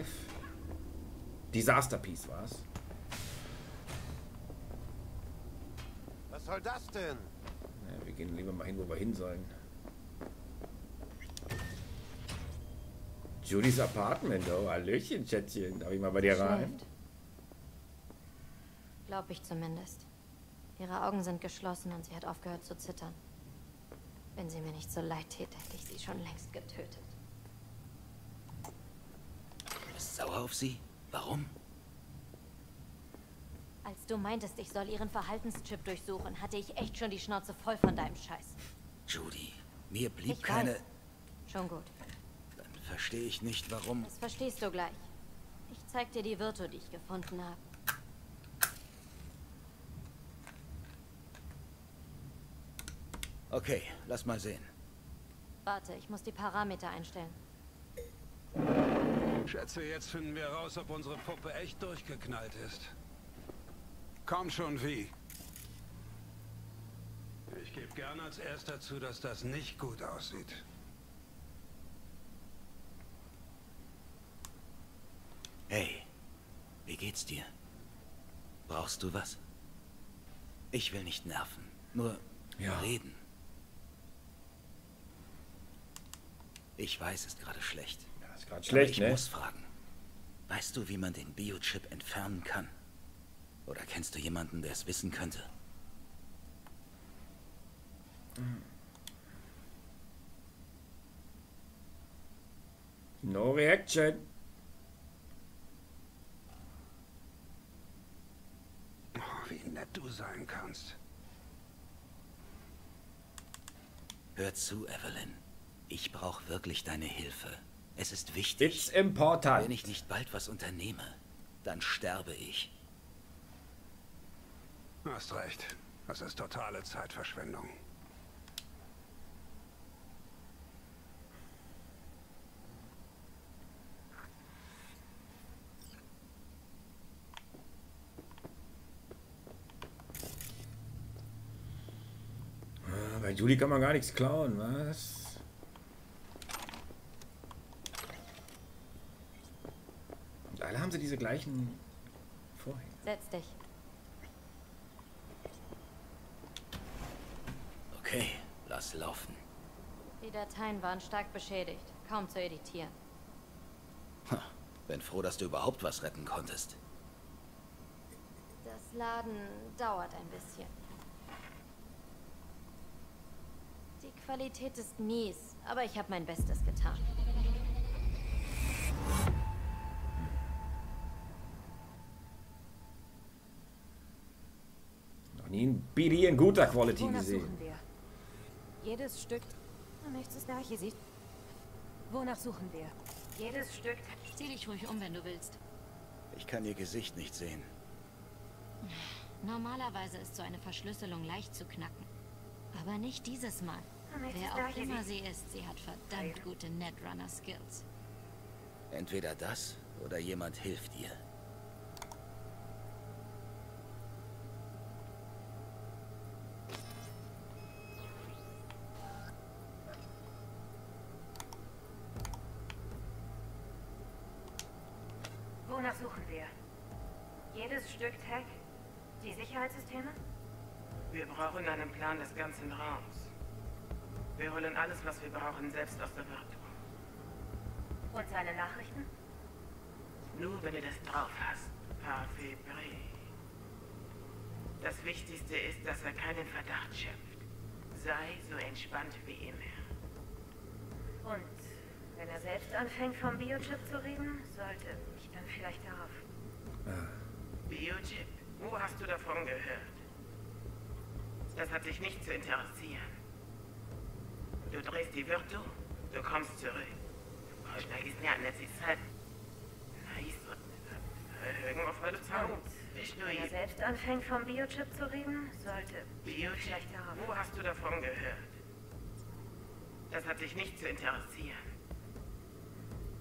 Live. Disaster Piece war's. Was soll das denn? Ja, wir gehen lieber mal hin, wo wir hin sollen. Judys Apartment, oh, Hallöchen, Schätzchen. Darf ich mal bei dir rein? Glaub ich zumindest. Ihre Augen sind geschlossen und sie hat aufgehört zu zittern. Wenn sie mir nicht so leid täte, hätte ich sie schon längst getötet. Sauer auf sie? Warum? Als du meintest, ich soll ihren Verhaltenschip durchsuchen, hatte ich echt schon die Schnauze voll von deinem Scheiß. Judy, mir blieb Ich keine... weiß. Schon gut. Dann verstehe ich nicht, warum... Das verstehst du gleich. Ich zeig dir die Virtu, die ich gefunden habe. Okay, lass mal sehen. Warte, ich muss die Parameter einstellen. Schätze, jetzt finden wir raus, ob unsere Puppe echt durchgeknallt ist. Komm schon, wie? Ich gebe gern als erster zu, dass das nicht gut aussieht. Hey, wie geht's dir? Brauchst du was? Ich will nicht nerven, nur Ja. reden. Ich weiß, ist gerade schlecht. Ist gerade schlecht, ich ne? muss fragen. Weißt du, wie man den Biochip entfernen kann? Oder kennst du jemanden, der es wissen könnte? No reaction. Oh, wie nett du sein kannst. Hör zu, Evelyn. Ich brauche wirklich deine Hilfe. Es ist wichtig. It's important. Wenn ich nicht bald was unternehme, dann sterbe ich. Hast recht. Das ist totale Zeitverschwendung. Ah, Bei Julie kann man gar nichts klauen, was? Und alle haben sie diese gleichen Vorhänge. Setz dich. Okay, lass laufen. Die Dateien waren stark beschädigt. Kaum zu editieren. Ha, bin froh, dass du überhaupt was retten konntest. Das Laden dauert ein bisschen. Die Qualität ist mies, aber ich habe mein Bestes getan. Nie ein BD in guter Quality Wonach gesehen. suchen wir? Jedes Stück... Du möchtest das gleiche sieht. Wonach suchen wir? Jedes Stück... Zieh dich ruhig um, wenn du willst. Ich kann ihr Gesicht nicht sehen. Normalerweise ist so eine Verschlüsselung leicht zu knacken. Aber nicht dieses Mal. Wer auch immer sie ist, sie hat verdammt gute Netrunner-Skills. Entweder das oder jemand hilft ihr. Wonach suchen wir? Stück Tech? Die Sicherheitssysteme? Wir brauchen einen Plan des ganzen Raums. Wir holen alles, was wir brauchen, selbst aus der Virtu. Und seine Nachrichten? Nur wenn du das drauf hast. Parfait Das Wichtigste ist, dass er keinen Verdacht schöpft. Sei so entspannt wie immer. Und wenn er selbst anfängt, vom Biochip zu reden, sollte ich dann vielleicht darauf. Biochip, wo hast du davon gehört? Das hat dich nicht zu interessieren. Du drehst die Virtu, du kommst zurück. Wenn er selbst anfängt, vom Biochip zu reden, sollte Biochip, wo hast du davon gehört? Das hat dich nicht zu interessieren.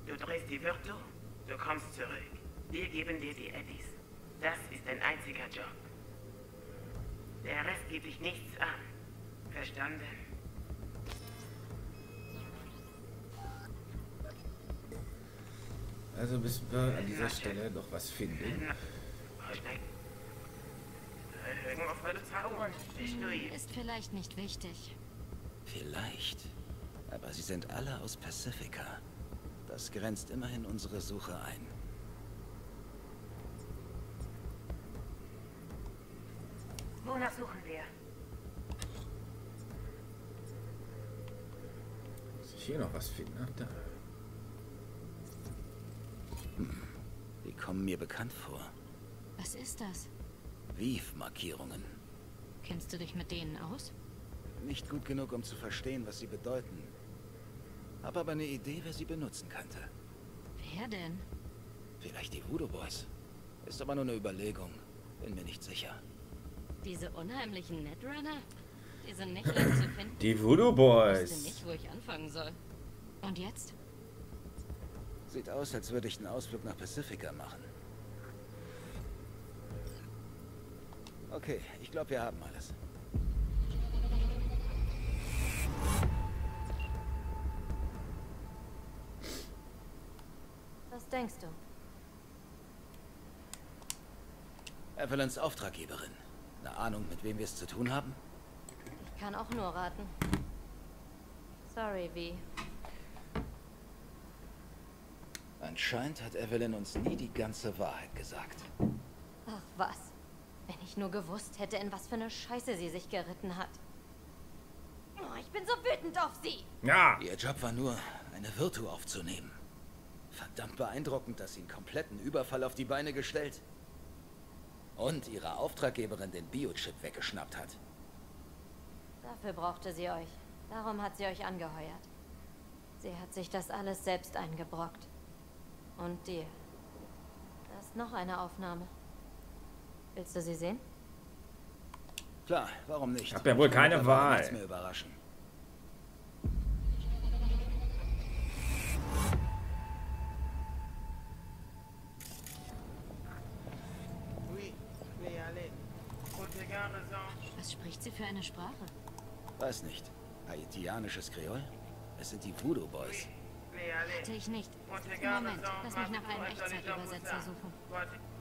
Du drehst die Virtu, du kommst zurück. Wir geben dir die Eddies. Das ist dein einziger Job. Der Rest geht dich nichts an. Verstanden? Also müssen wir an dieser Stelle noch was finden. Ist vielleicht nicht wichtig. Vielleicht. Aber sie sind alle aus Pacifica. Das grenzt immerhin unsere Suche ein. Wonach suchen wir? Muss ich hier noch was finden? Ach, da. Die kommen mir bekannt vor. Was ist das? Vive-Markierungen. Kennst du dich mit denen aus? Nicht gut genug, um zu verstehen, was sie bedeuten. Hab aber eine Idee, wer sie benutzen könnte. Wer denn? Vielleicht die Voodoo Boys. Ist aber nur eine Überlegung. Bin mir nicht sicher. Diese unheimlichen Netrunner? Die sind nicht leicht zu finden. Die Voodoo Ich Boys. wusste nicht, wo ich anfangen soll. Und jetzt? Sieht aus, als würde ich einen Ausflug nach Pacifica machen. Okay, ich glaube, wir haben alles. Was denkst du? Evelyns Auftraggeberin. Eine Ahnung, mit wem wir es zu tun haben? Ich kann auch nur raten. Sorry, Vi. Anscheinend hat Evelyn uns nie die ganze Wahrheit gesagt. Ach was. Wenn ich nur gewusst hätte, in was für eine Scheiße sie sich geritten hat. Oh, ich bin so wütend auf sie. Ja. Ihr Job war nur, eine Virtu aufzunehmen. Verdammt beeindruckend, dass sie einen kompletten Überfall auf die Beine gestellt. Und ihre Auftraggeberin den Biochip weggeschnappt hat. Dafür brauchte sie euch. Darum hat sie euch angeheuert. Sie hat sich das alles selbst eingebrockt. Und dir. Da ist noch eine Aufnahme. Willst du sie sehen? Klar, warum nicht? Hab ja wohl keine Wahl. Nichts mehr überraschen. Oui, mais allez. Ortega a raison. Was spricht sie für eine Sprache? Weiß nicht. Haitianisches Kreol? Es sind die Voodoo Boys. Hatte ich nicht. Moment, lass mich nach einem Echtzeitübersetzer suchen.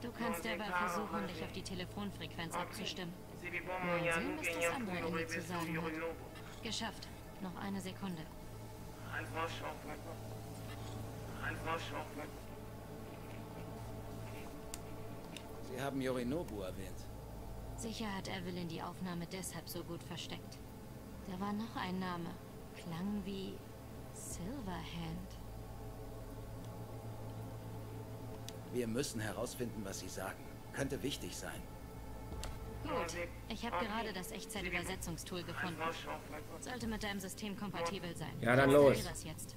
Du kannst derweil versuchen, dich auf die Telefonfrequenz abzustimmen. Mal sehen, was das andere Ende zu sagen hat. Geschafft. Noch eine Sekunde. Sie haben Yorinobu erwähnt. Sicher hat Evelyn die Aufnahme deshalb so gut versteckt. Da war noch ein Name. Klang wie Silverhand. Wir müssen herausfinden, was sie sagen. Könnte wichtig sein. Gut, ich habe gerade das Echtzeitübersetzungstool gefunden. Sollte mit deinem System kompatibel sein. Ja, dann Ich los. das jetzt.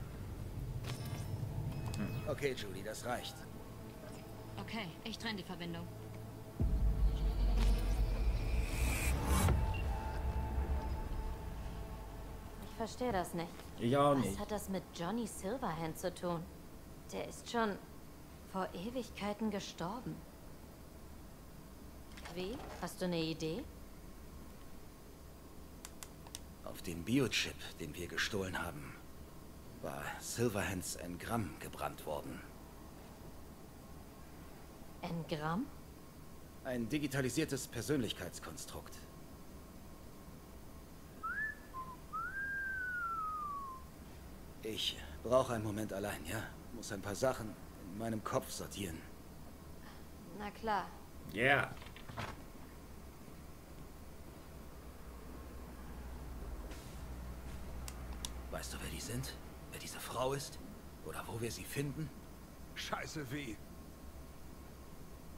Okay, Julie, das reicht. Okay, ich trenne die Verbindung. Ich verstehe das nicht. Ich auch Was nicht. hat das mit Johnny Silverhand zu tun? Der ist schon vor Ewigkeiten gestorben. Wie? Hast du eine Idee? Auf den Biochip, den wir gestohlen haben, war Silverhands Engramm gebrannt worden. Engramm? Ein digitalisiertes Persönlichkeitskonstrukt. Ich brauche einen Moment allein, ja? Muss ein paar Sachen in meinem Kopf sortieren. Na klar. Yeah. Weißt du, wer die sind? Wer diese Frau ist? Oder wo wir sie finden? Scheiße wie.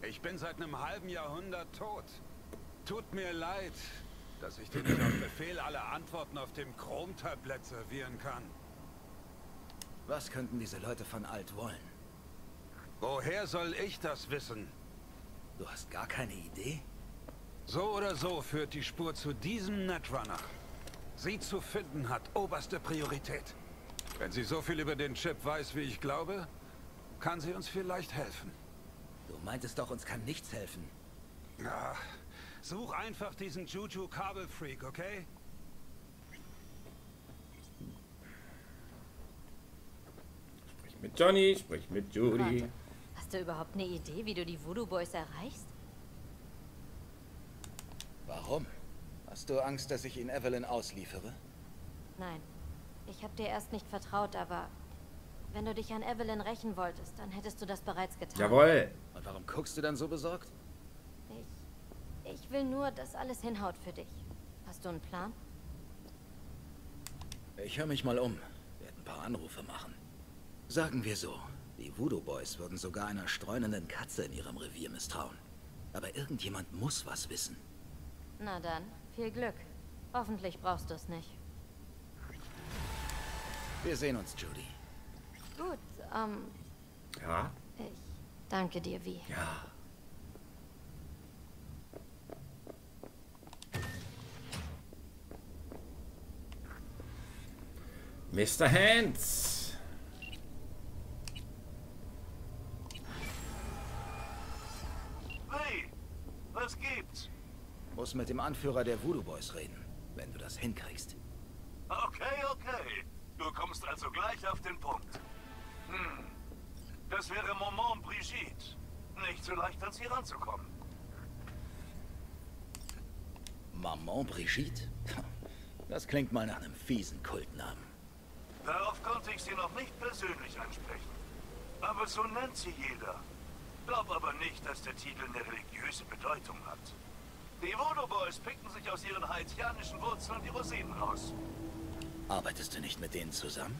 Ich bin seit einem halben Jahrhundert tot. Tut mir leid, dass ich dir nicht auf Befehl alle Antworten auf dem Chromtablett servieren kann. Was könnten diese Leute von Alt wollen? Woher soll ich das wissen? Du hast gar keine Idee? So oder so führt die Spur zu diesem Netrunner. Sie zu finden hat oberste Priorität. Wenn sie so viel über den Chip weiß, wie ich glaube, kann sie uns vielleicht helfen. Du meintest doch, uns kann nichts helfen. Ja, such einfach diesen Juju Kabelfreak, okay? Sprich mit Johnny, sprich mit Judy. Warte. Hast du überhaupt eine Idee, wie du die Voodoo Boys erreichst? Warum? Hast du Angst, dass ich ihn Evelyn ausliefere? Nein. Ich habe dir erst nicht vertraut, aber wenn du dich an Evelyn rächen wolltest, dann hättest du das bereits getan. Jawohl. Und warum guckst du dann so besorgt? Ich, ich will nur, dass alles hinhaut für dich. Hast du einen Plan? Ich höre mich mal um. Werde ein paar Anrufe machen. Sagen wir so, die Voodoo Boys würden sogar einer streunenden Katze in ihrem Revier misstrauen. Aber irgendjemand muss was wissen. Na dann, viel Glück. Hoffentlich brauchst du es nicht. Wir sehen uns, Judy. Gut, ähm, Ja, ich danke dir, wie. ja. Mr. Hands. Hey, was gibt's? Muss mit dem Anführer der Voodoo Boys reden, wenn du das hinkriegst. Okay, okay. Du kommst also gleich auf den Punkt. Hm. Das wäre Maman Brigitte. Nicht so leicht an sie ranzukommen. Maman Brigitte? Das klingt mal nach einem fiesen Kultnamen. Darauf konnte ich sie noch nicht persönlich ansprechen. Aber so nennt sie jeder. Glaub aber nicht, dass der Titel eine religiöse Bedeutung hat. Die Voodoo Boys picken sich aus ihren haitianischen Wurzeln die Rosinen raus. Arbeitest du nicht mit denen zusammen?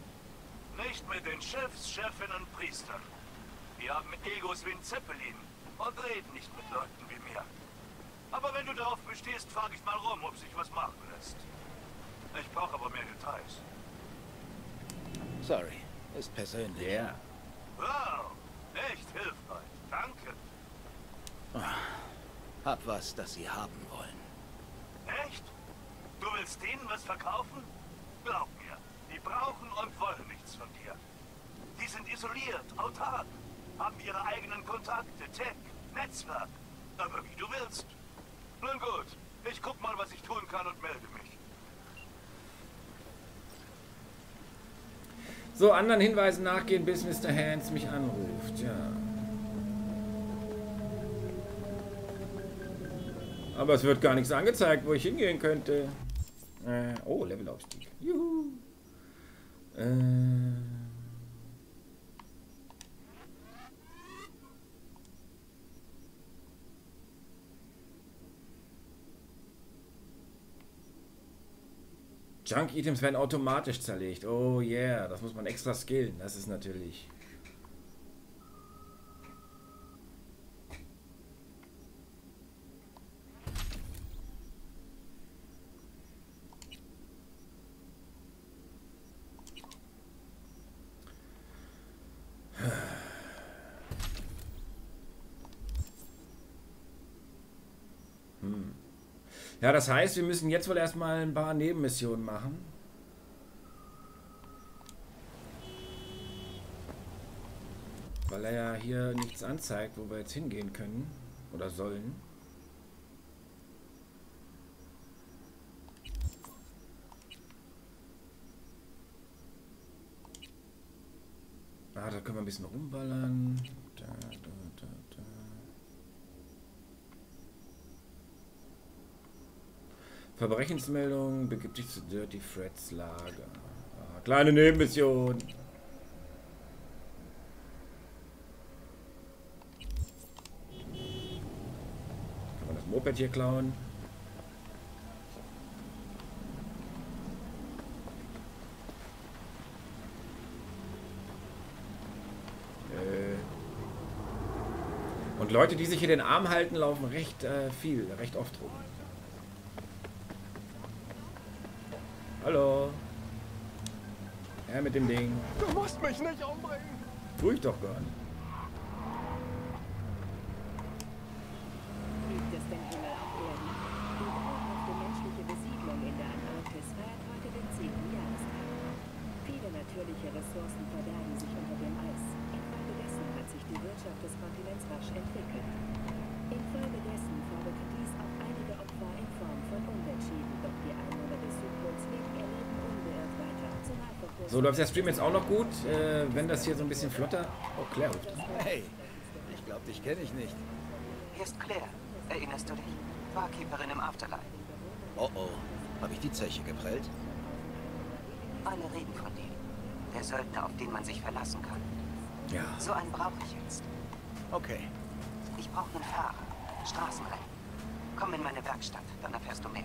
Nicht mit den Chefs, Chefinnen, Priestern. Die haben Egos wie ein Zeppelin und reden nicht mit Leuten wie mir. Aber wenn du darauf bestehst, frage ich mal rum, ob sich was machen lässt. Ich brauche aber mehr Details. Sorry, ist persönlich. Ja. Wow, echt hilfreich. Danke. Hab was, das sie haben wollen. Echt? Du willst denen was verkaufen? Glaub mir, die brauchen und wollen nichts von dir. Die sind isoliert, autark, haben ihre eigenen Kontakte, Tech, Netzwerk. Aber wie du willst. Nun gut, ich guck mal, was ich tun kann und melde mich. So, anderen Hinweisen nachgehen, bis Mr. Hands mich anruft. Ja. Aber es wird gar nichts angezeigt, wo ich hingehen könnte. Äh, oh, Levelaufstieg. Juhu. Äh. Junk-Items werden automatisch zerlegt. Oh yeah, das muss man extra skillen. Das ist natürlich... Ja, das heißt, wir müssen jetzt wohl erstmal ein paar Nebenmissionen machen. Weil er ja hier nichts anzeigt, wo wir jetzt hingehen können. Oder sollen. Ah, da können wir ein bisschen rumballern. Da, da. Verbrechensmeldung, begibt dich zu Dirty Freds Lager. Ah, kleine Nebenmission. Kann man das Moped hier klauen? Äh. Und Leute, die sich hier den Arm halten, laufen recht äh, viel, recht oft rum. Hallo. Ja, mit dem Ding. Du musst mich nicht umbringen. Tu ich doch gar nicht. Gibt es den Himmel auf Erden? Die dauerhafte menschliche Besiedlung in der Antarktis feiert heute den 10. Jahrestag. Viele natürliche Ressourcen verderben sich unter dem Eis. Infolgedessen hat sich die Wirtschaft des Kontinents rasch entwickelt. Infolgedessen forderte dies auch einige Opfer in Form von Umweltschäden, doch die Einwohner des Südpols leben ihr Leben unbeirrt weiter. Zumal läuft der Stream jetzt auch noch gut? Äh, wenn das hier so ein bisschen flotter... Oh, Claire ruft. Hey, ich glaube, dich kenne ich nicht. Hier ist Claire. Erinnerst du dich? Barkeeperin im Afterlife. Oh oh, habe ich die Zeche geprellt? Alle reden von dir. Der Söldner, auf den man sich verlassen kann. Ja. So einen brauche ich jetzt. Okay. Ich brauche einen Fahrer. Straßenrennen. Komm in meine Werkstatt, dann erfährst du mehr.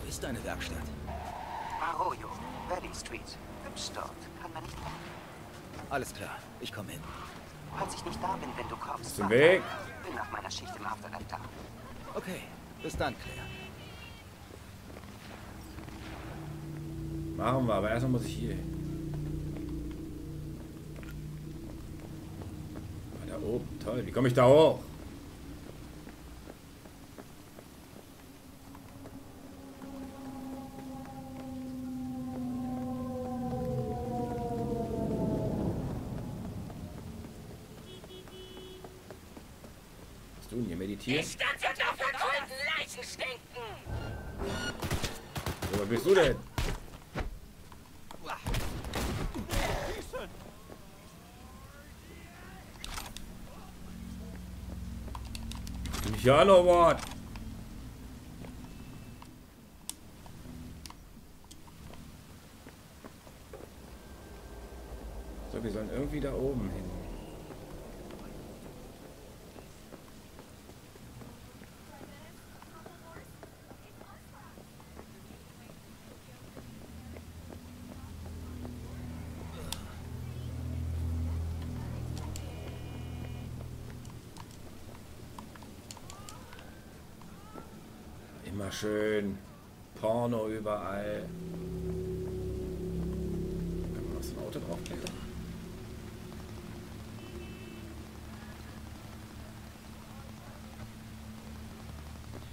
Wo ist deine Werkstatt? Arroyo, Valley Street. Hübsch dort. Kann man nicht machen. Alles klar, ich komme hin. Falls ich nicht da bin, wenn du kommst. Warte. Weg. Bin nach meiner Schicht im Afterlife da. Okay, bis dann, Claire. Machen wir, aber erstmal muss ich hier hin. Ah, Da oben, toll. Wie komme ich da hoch? Was tun hier? Meditieren? Stadt wird auf verkohlten Leichen stinken! Wo bist du denn? Ja, noch was. So, wir sollen irgendwie da oben hin. Immer schön Porno überall. Kann man auf so Auto draufklettern?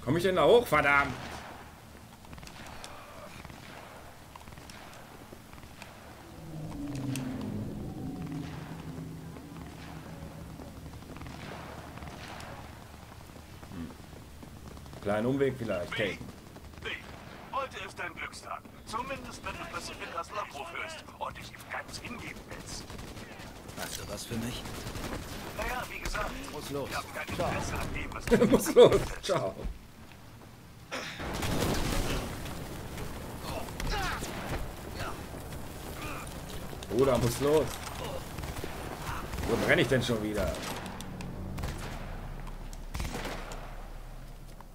Komme ich denn da hoch, verdammt? Kleinen Umweg vielleicht. Okay. Wie? Heute ist dein Glückstag. Zumindest wenn du Pacificas Lockruf hörst und dich ihm ganz hingeben willst. Hast du was für mich? Naja, wie gesagt, Muss los. ich habe kein Interesse an dem, was du Muss los. Ciao. Bruder, muss los. Wo brenne ich denn schon wieder?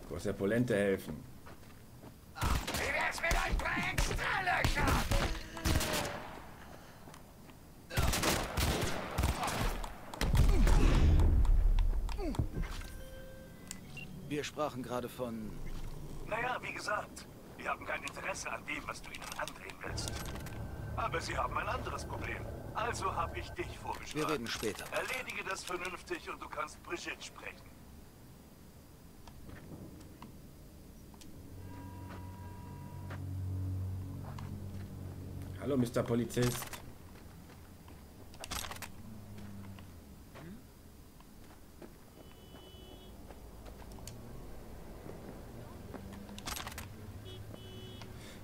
Ich muss der Polente helfen. Wie wär's mit euch drei Extralöcher? Wir sprachen gerade von... Naja, wie gesagt, wir haben kein Interesse an dem, was du ihnen andrehen willst. Aber sie haben ein anderes Problem. Also habe ich dich vorgeschlagen. Wir reden später. Erledige das vernünftig und du kannst Brigitte sprechen. Hallo, Mr. Polizist.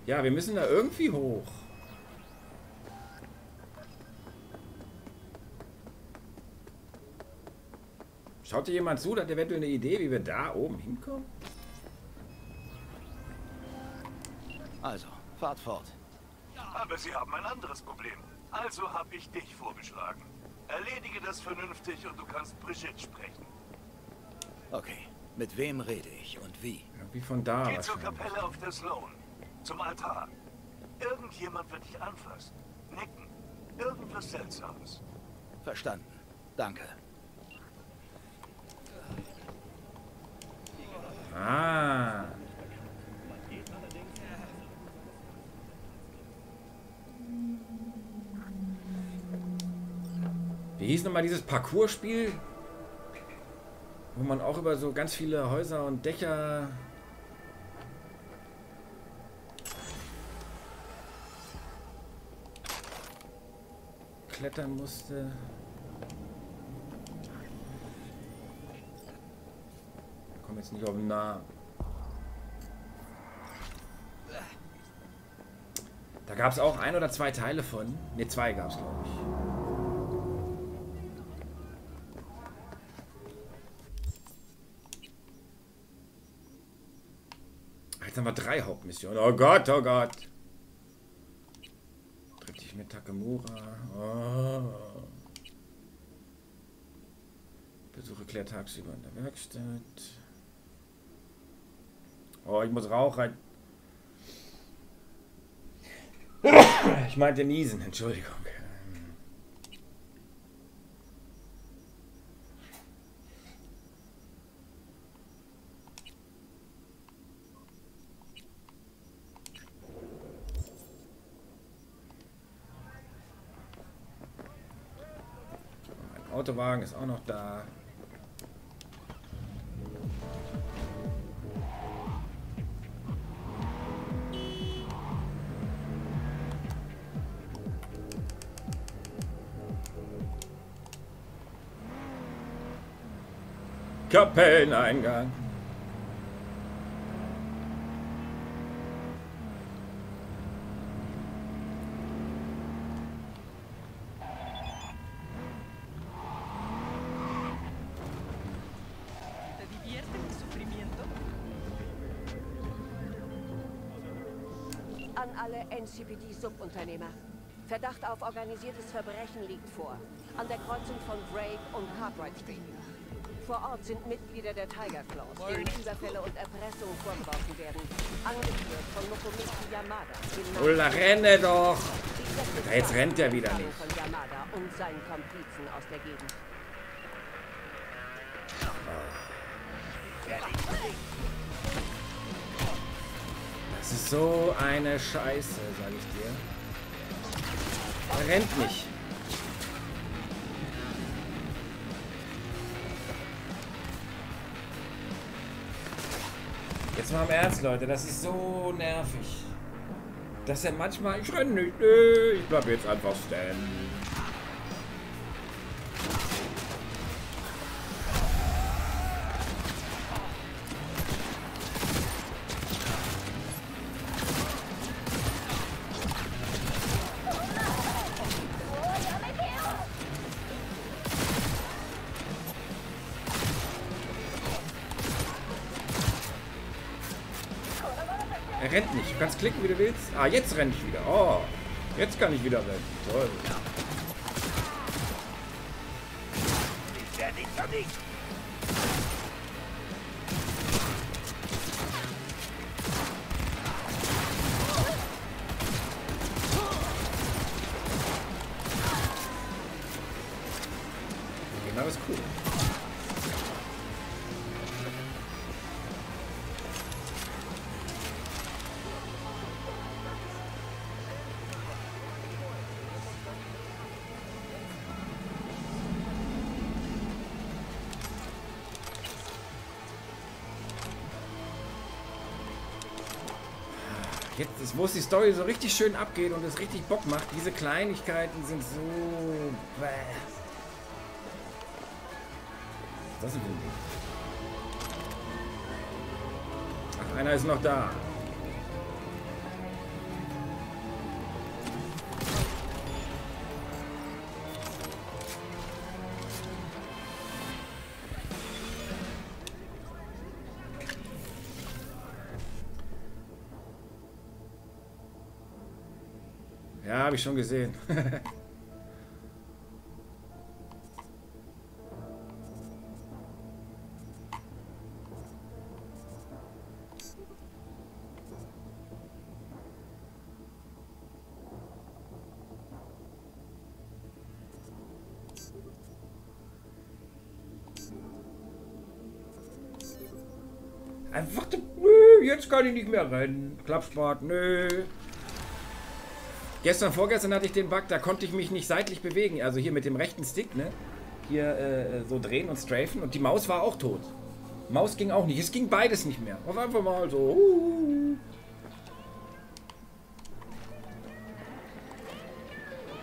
Ja, wir müssen da irgendwie hoch. Schaut dir jemand zu? Hat eventuell eine Idee, wie wir da oben hinkommen? Also, fahrt fort. Aber sie haben ein anderes Problem. Also habe ich dich vorgeschlagen. Erledige das vernünftig und du kannst Brigitte sprechen. Okay, mit wem rede ich und wie? Irgendwie von da Geh zur. Kapelle auf der Sloan. Zum Altar. Irgendjemand wird dich anfassen. Nicken. Irgendwas Seltsames. Verstanden. Danke. Ah. Wie hieß nochmal dieses Parcours-Spiel? Wo man auch über so ganz viele Häuser und Dächer klettern musste. Ich komme jetzt nicht auf den Namen. Da gab es auch ein oder zwei Teile von. Ne, zwei gab es, glaube ich. Jetzt haben wir drei Hauptmissionen. Oh Gott, oh Gott. Tritt dich mit Takamura. Oh. Besuche Claire tagsüber in der Werkstatt. Oh, ich muss Rauch rein. Ich meinte niesen, Entschuldigung. Mein Autowagen ist auch noch da. Kapelleneingang. Alle NCPD-Subunternehmer. Verdacht auf organisiertes Verbrechen liegt vor. An der Kreuzung von Drake und Cartwright Street. Vor Ort sind Mitglieder der Tiger Claws, denen Überfälle und Erpressung vorgeworfen werden. Angeführt von Mokomichi Yamada. Ulla, renne doch! Ja, jetzt rennt er wieder nicht. Von Yamada und seinen Komplizen aus der Gegend. So eine Scheiße, sag ich dir. Er rennt nicht. Jetzt mal im Ernst, Leute, das ist so nervig. Dass er manchmal, ich renne nicht, ich bleib jetzt einfach stehen. Rennt nicht. Du kannst klicken, wie du willst. Ah, jetzt renne ich wieder. Oh, jetzt kann ich wieder rennen. Toll. Genau wo es die Story so richtig schön abgeht und es richtig Bock macht, diese Kleinigkeiten sind so... Bäh. Was ist das denn? Ach, einer ist noch da. habe ich schon gesehen. Einfach, jetzt kann ich nicht mehr rennen. Klappspat, nö. Gestern, vorgestern hatte ich den Bug, da konnte ich mich nicht seitlich bewegen. Also hier mit dem rechten Stick, ne? Hier äh, so drehen und strafen. Und die Maus war auch tot. Maus ging auch nicht. Es ging beides nicht mehr. Auf einfach mal so. Uh.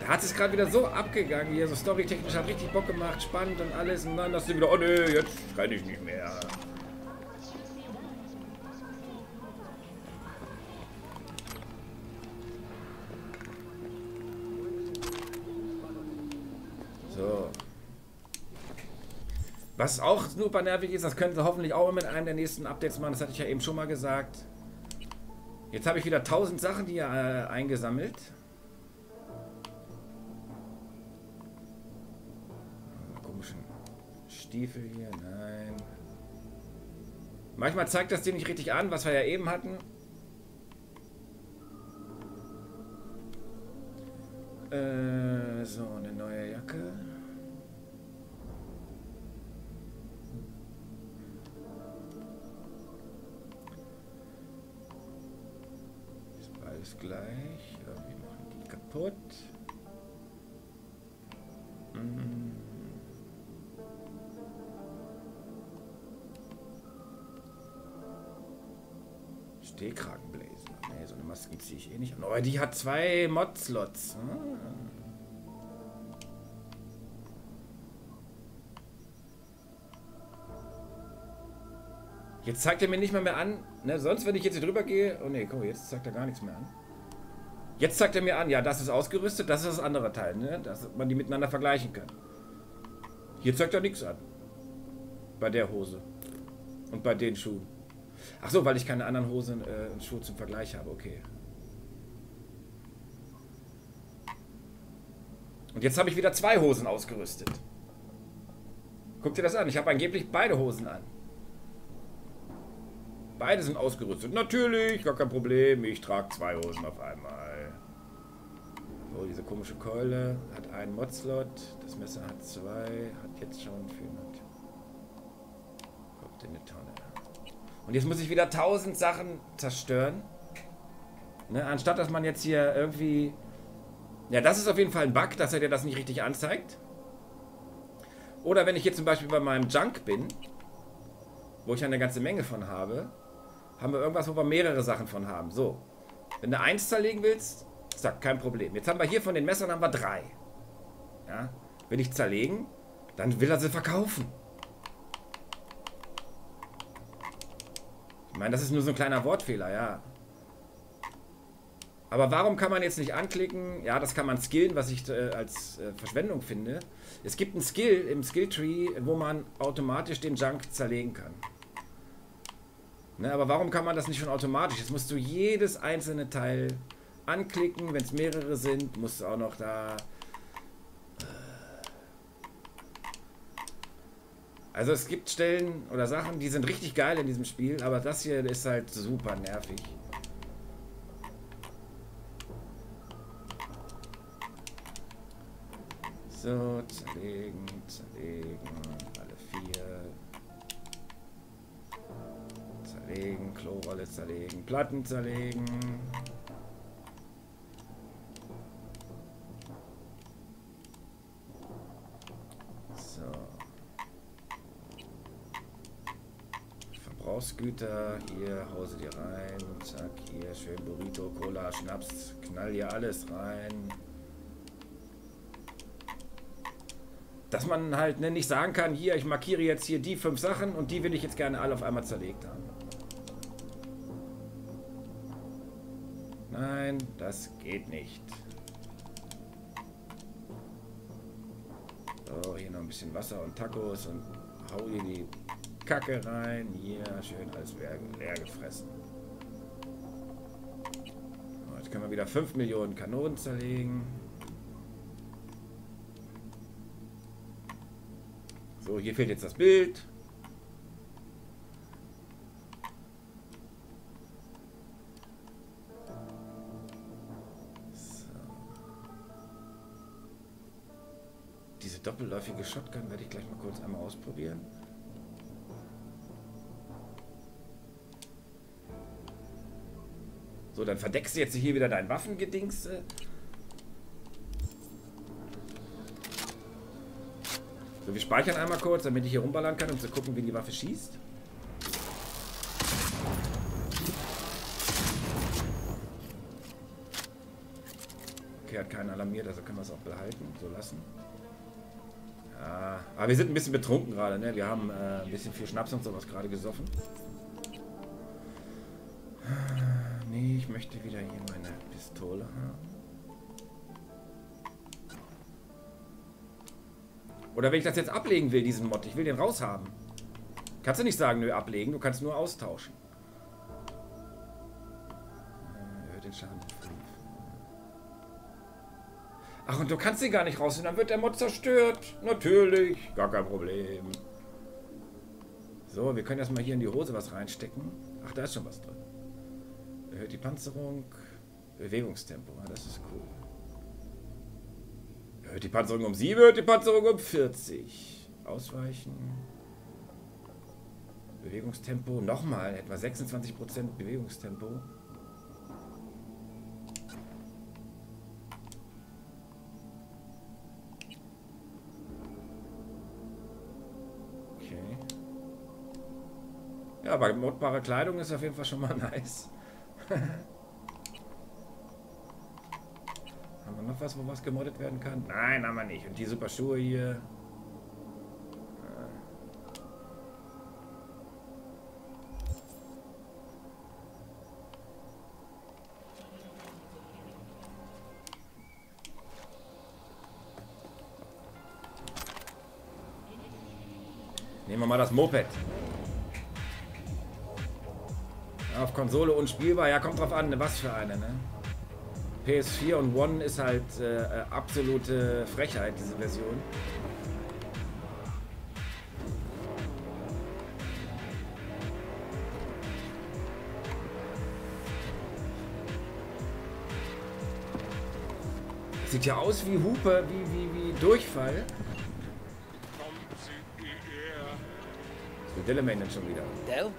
Da hat es gerade wieder so abgegangen hier. So storytechnisch hat richtig Bock gemacht. Spannend und alles. Und dann hast du wieder, oh nö, jetzt renne ich nicht mehr. Was auch super nervig ist, das können sie hoffentlich auch mit einem der nächsten Updates machen. Das hatte ich ja eben schon mal gesagt. Jetzt habe ich wieder 1000 Sachen hier äh, eingesammelt. Komischen Stiefel hier, nein. Manchmal zeigt das dir nicht richtig an, was wir ja eben hatten. Äh, so, eine Ist gleich. Ja, wir machen die kaputt. Mhm. Stehkragenblazer. Nee, so eine Maske ziehe ich eh nicht an. Oh, die hat zwei Mod-Slots. Ah. Jetzt zeigt er mir nicht mal mehr an. Ne? Sonst, wenn ich jetzt hier drüber gehe... Oh ne, guck mal, jetzt zeigt er gar nichts mehr an. Jetzt zeigt er mir an, ja, das ist ausgerüstet, das ist das andere Teil, ne? Dass man die miteinander vergleichen kann. Hier zeigt er nichts an. Bei der Hose. Und bei den Schuhen. Ach so, weil ich keine anderen Hosen äh, und Schuhe zum Vergleich habe, okay. Und jetzt habe ich wieder zwei Hosen ausgerüstet. Guck dir das an, ich habe angeblich beide Hosen an. Beide sind ausgerüstet. Natürlich, gar kein Problem. Ich trage zwei Hosen auf einmal. So, diese komische Keule hat einen Mod-Slot. Das Messer hat zwei. Hat jetzt schon 400. Kommt in die Tonne. Und jetzt muss ich wieder tausend Sachen zerstören. Ne? Anstatt dass man jetzt hier irgendwie... Ja, das ist auf jeden Fall ein Bug, dass er dir das nicht richtig anzeigt. Oder wenn ich hier zum Beispiel bei meinem Junk bin, wo ich eine ganze Menge von habe, haben wir irgendwas, wo wir mehrere Sachen von haben. So, wenn du eins zerlegen willst, sag, kein Problem. Jetzt haben wir hier von den Messern haben wir drei. Ja, will ich zerlegen, dann will er sie verkaufen. Ich meine, das ist nur so ein kleiner Wortfehler, ja. Aber warum kann man jetzt nicht anklicken? Ja, das kann man skillen, was ich äh, als äh, Verschwendung finde. Es gibt ein Skill im Skilltree, wo man automatisch den Junk zerlegen kann. Ne, aber warum kann man das nicht schon automatisch? Jetzt musst du jedes einzelne Teil anklicken. Wenn es mehrere sind, musst du auch noch da... Äh. Also es gibt Stellen oder Sachen, die sind richtig geil in diesem Spiel, aber das hier ist halt super nervig. So, zerlegen, zerlegen, Zerlegen, Klorolle zerlegen, Platten zerlegen. So. Verbrauchsgüter, hier, hause die rein. Zack, hier, schön Burrito, Cola, Schnaps, knall hier alles rein. Dass man halt ne, nicht sagen kann, hier, ich markiere jetzt hier die fünf Sachen und die will ich jetzt gerne alle auf einmal zerlegt haben. Nein, das geht nicht. So, hier noch ein bisschen Wasser und Tacos und hau hier die Kacke rein. Hier, schön alles leer, gefressen. So, jetzt können wir wieder 5 Millionen Kanonen zerlegen. So, hier fehlt jetzt das Bild. Diese doppelläufige Shotgun werde ich gleich mal kurz einmal ausprobieren. So, dann verdeckst du jetzt hier wieder dein Waffengedings. äh. So, wir speichern einmal kurz, damit ich hier rumballern kann, um zu gucken, wie die Waffe schießt. Okay, hat keinen alarmiert, also können wir es auch behalten, so lassen. Aber wir sind ein bisschen betrunken gerade, ne? Wir haben äh, ein bisschen viel Schnaps und sowas gerade gesoffen. Nee, ich möchte wieder hier meine Pistole haben. Oder wenn ich das jetzt ablegen will, diesen Mod, ich will den raushaben. Kannst du nicht sagen, nö, ablegen, du kannst nur austauschen. Äh, den Schaden. Ach, und du kannst den gar nicht rausnehmen, dann wird der Mod zerstört. Natürlich, gar kein Problem. So, wir können erstmal hier in die Hose was reinstecken. Ach, da ist schon was drin. Erhöht die Panzerung. Bewegungstempo, das ist cool. Erhöht die Panzerung um 7, erhöht die Panzerung um 40. Ausweichen. Bewegungstempo. Nochmal, etwa 26% Bewegungstempo. Ja, aber modbare Kleidung ist auf jeden Fall schon mal nice. haben wir noch was, wo was gemoddet werden kann? Nein, haben wir nicht. Und die super Schuhe hier. Nehmen wir mal das Moped. Auf Konsole unspielbar. Ja, kommt drauf an, was für eine, ne? PS4 und One ist halt äh, äh, absolute Frechheit, diese Version. Sieht ja aus wie Hupe, wie, wie, wie Durchfall. Was will Delamain denn schon wieder? Dell?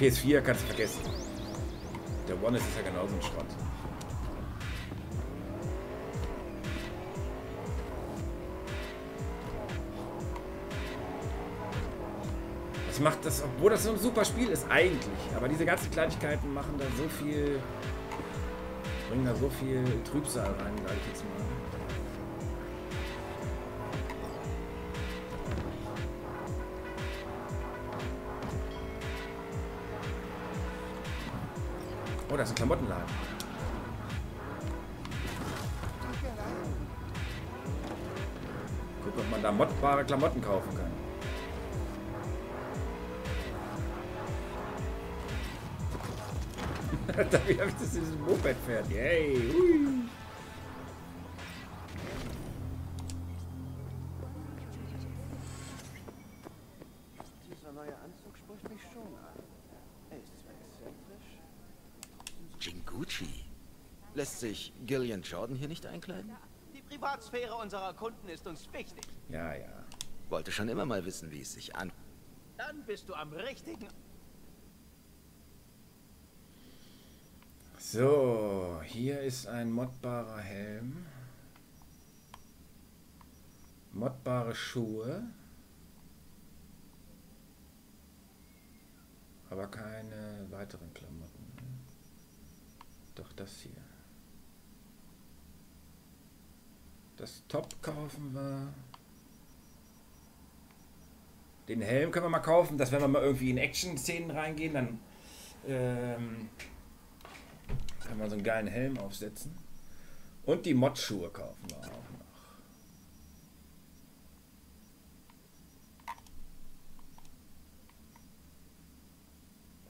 PS4 kannst du vergessen. Der One ist ja genauso ein Schrott. Das macht das, obwohl das so ein super Spiel ist, eigentlich. Aber diese ganzen Kleinigkeiten machen da so viel. bringen da so viel Trübsal rein, sag ich jetzt mal. Das ist ein Klamottenladen. Guck, ob man da modbare Klamotten kaufen kann. da habe ich das Moped fährt. Yay. Hui. Gillian Jordan hier nicht einkleiden? Die Privatsphäre unserer Kunden ist uns wichtig. Ja, ja. Wollte schon immer mal wissen, wie es sich an... Dann bist du am richtigen. So, hier ist ein modbarer Helm. Modbare Schuhe. Aber keine weiteren Klamotten. Doch das hier. Das Top kaufen wir. Den Helm können wir mal kaufen, dass wenn wir mal irgendwie in Action-Szenen reingehen, dann ähm, kann man so einen geilen Helm aufsetzen. Und die Mod-Schuhe kaufen wir auch noch.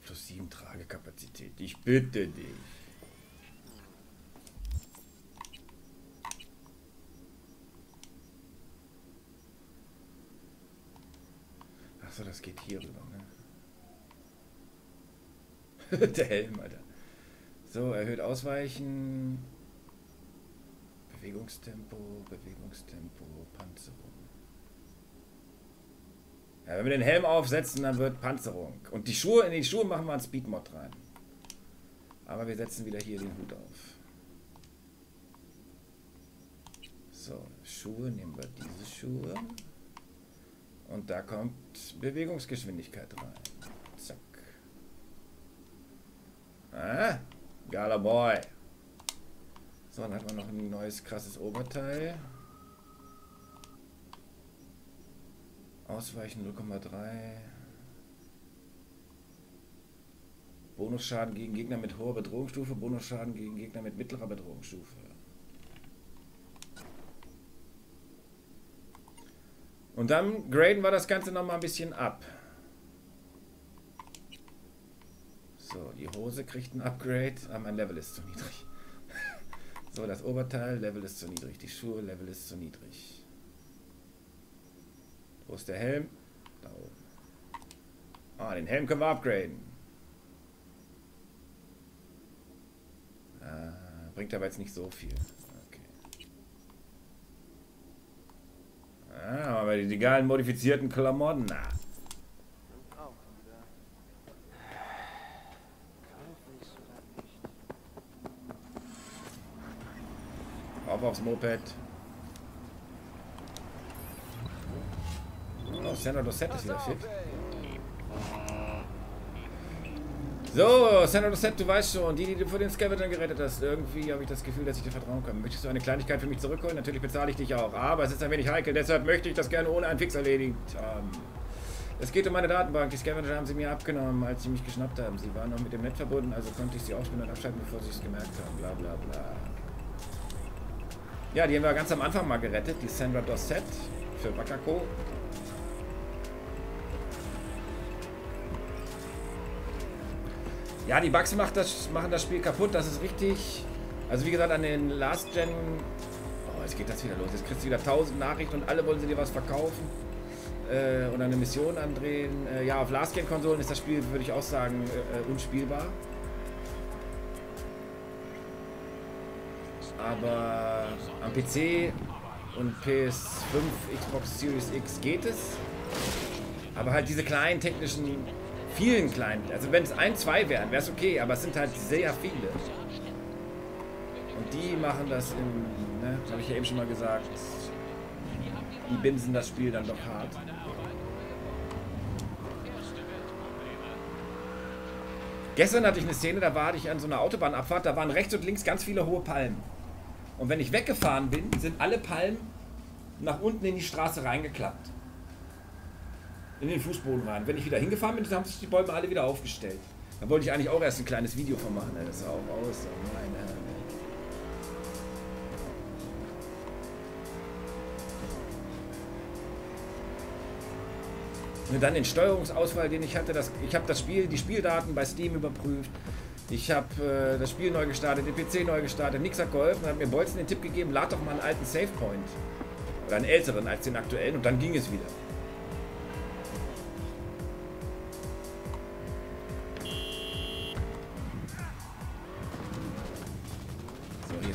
Plus 7 Tragekapazität. Ich bitte dich. Achso, das geht hier rüber, ne? Der Helm, Alter. So, erhöht Ausweichen. Bewegungstempo, Bewegungstempo, Panzerung. Ja, wenn wir den Helm aufsetzen, dann wird Panzerung. Und die Schuhe, in die Schuhe machen wir einen Speedmod rein. Aber wir setzen wieder hier den Hut auf. So, Schuhe, nehmen wir diese Schuhe. Und da kommt Bewegungsgeschwindigkeit rein. Zack. Ah, geiler Boy. So, dann hat man noch ein neues krasses Oberteil. Ausweichen 0,3. Bonusschaden gegen Gegner mit hoher Bedrohungsstufe, Bonusschaden gegen Gegner mit mittlerer Bedrohungsstufe. Und dann graden wir das Ganze nochmal ein bisschen ab. So, die Hose kriegt ein Upgrade, aber mein Level ist zu niedrig. so, das Oberteil, Level ist zu niedrig. Die Schuhe, Level ist zu niedrig. Wo ist der Helm? Da oben. Ah, den Helm können wir upgraden. Ah, bringt aber jetzt nicht so viel. Ah, aber die legalen modifizierten Klamotten, na. Auf aufs Moped. Oh, Sandra Dossett ist wieder fit. So, Senator Sepp, du weißt schon, die, die du vor den Scavengern gerettet hast, irgendwie habe ich das Gefühl, dass ich dir vertrauen kann. Möchtest du eine Kleinigkeit für mich zurückholen? Natürlich bezahle ich dich auch, aber es ist ein wenig heikel, deshalb möchte ich das gerne ohne einen Fix erledigt haben. Es geht um meine Datenbank. Die Scavenger haben sie mir abgenommen, als sie mich geschnappt haben. Sie waren noch mit dem Netz verbunden, also konnte ich sie aufspielen und abschalten, bevor sie es gemerkt haben. Bla bla bla. Ja, die haben wir ganz am Anfang mal gerettet. Die Sandra Dossett für Wakako. Ja, die Bugs macht das, machen das Spiel kaputt, das ist richtig. Also wie gesagt, an den Last Gen... Oh, jetzt geht das wieder los. Jetzt kriegst du wieder tausend Nachrichten und alle wollen sie dir was verkaufen. Äh, oder eine Mission andrehen. Äh, ja, auf Last Gen Konsolen ist das Spiel, würde ich auch sagen, äh, unspielbar. Aber am PC und PS5, Xbox Series X geht es. Aber halt diese kleinen technischen vielen kleinen. Also wenn es ein, zwei wären, wäre es okay, aber es sind halt sehr viele. Und die machen das in, ne, habe ich ja eben schon mal gesagt, die binsen das Spiel dann doch hart. Gestern hatte ich eine Szene, da war ich an so einer Autobahnabfahrt, da waren rechts und links ganz viele hohe Palmen. Und wenn ich weggefahren bin, sind alle Palmen nach unten in die Straße reingeklappt in den Fußboden rein. Wenn ich wieder hingefahren bin, haben sich die Bäume alle wieder aufgestellt. Da wollte ich eigentlich auch erst ein kleines Video von machen. Das sah auch aus. Nein, nein, Und dann den Steuerungsausfall, den ich hatte, das, ich habe das Spiel, die Spieldaten bei Steam überprüft. Ich habe äh, das Spiel neu gestartet, den PC neu gestartet, nichts hat geholfen. Hat mir Bolzen den Tipp gegeben, lad doch mal einen alten Savepoint. Oder einen älteren als den aktuellen und dann ging es wieder.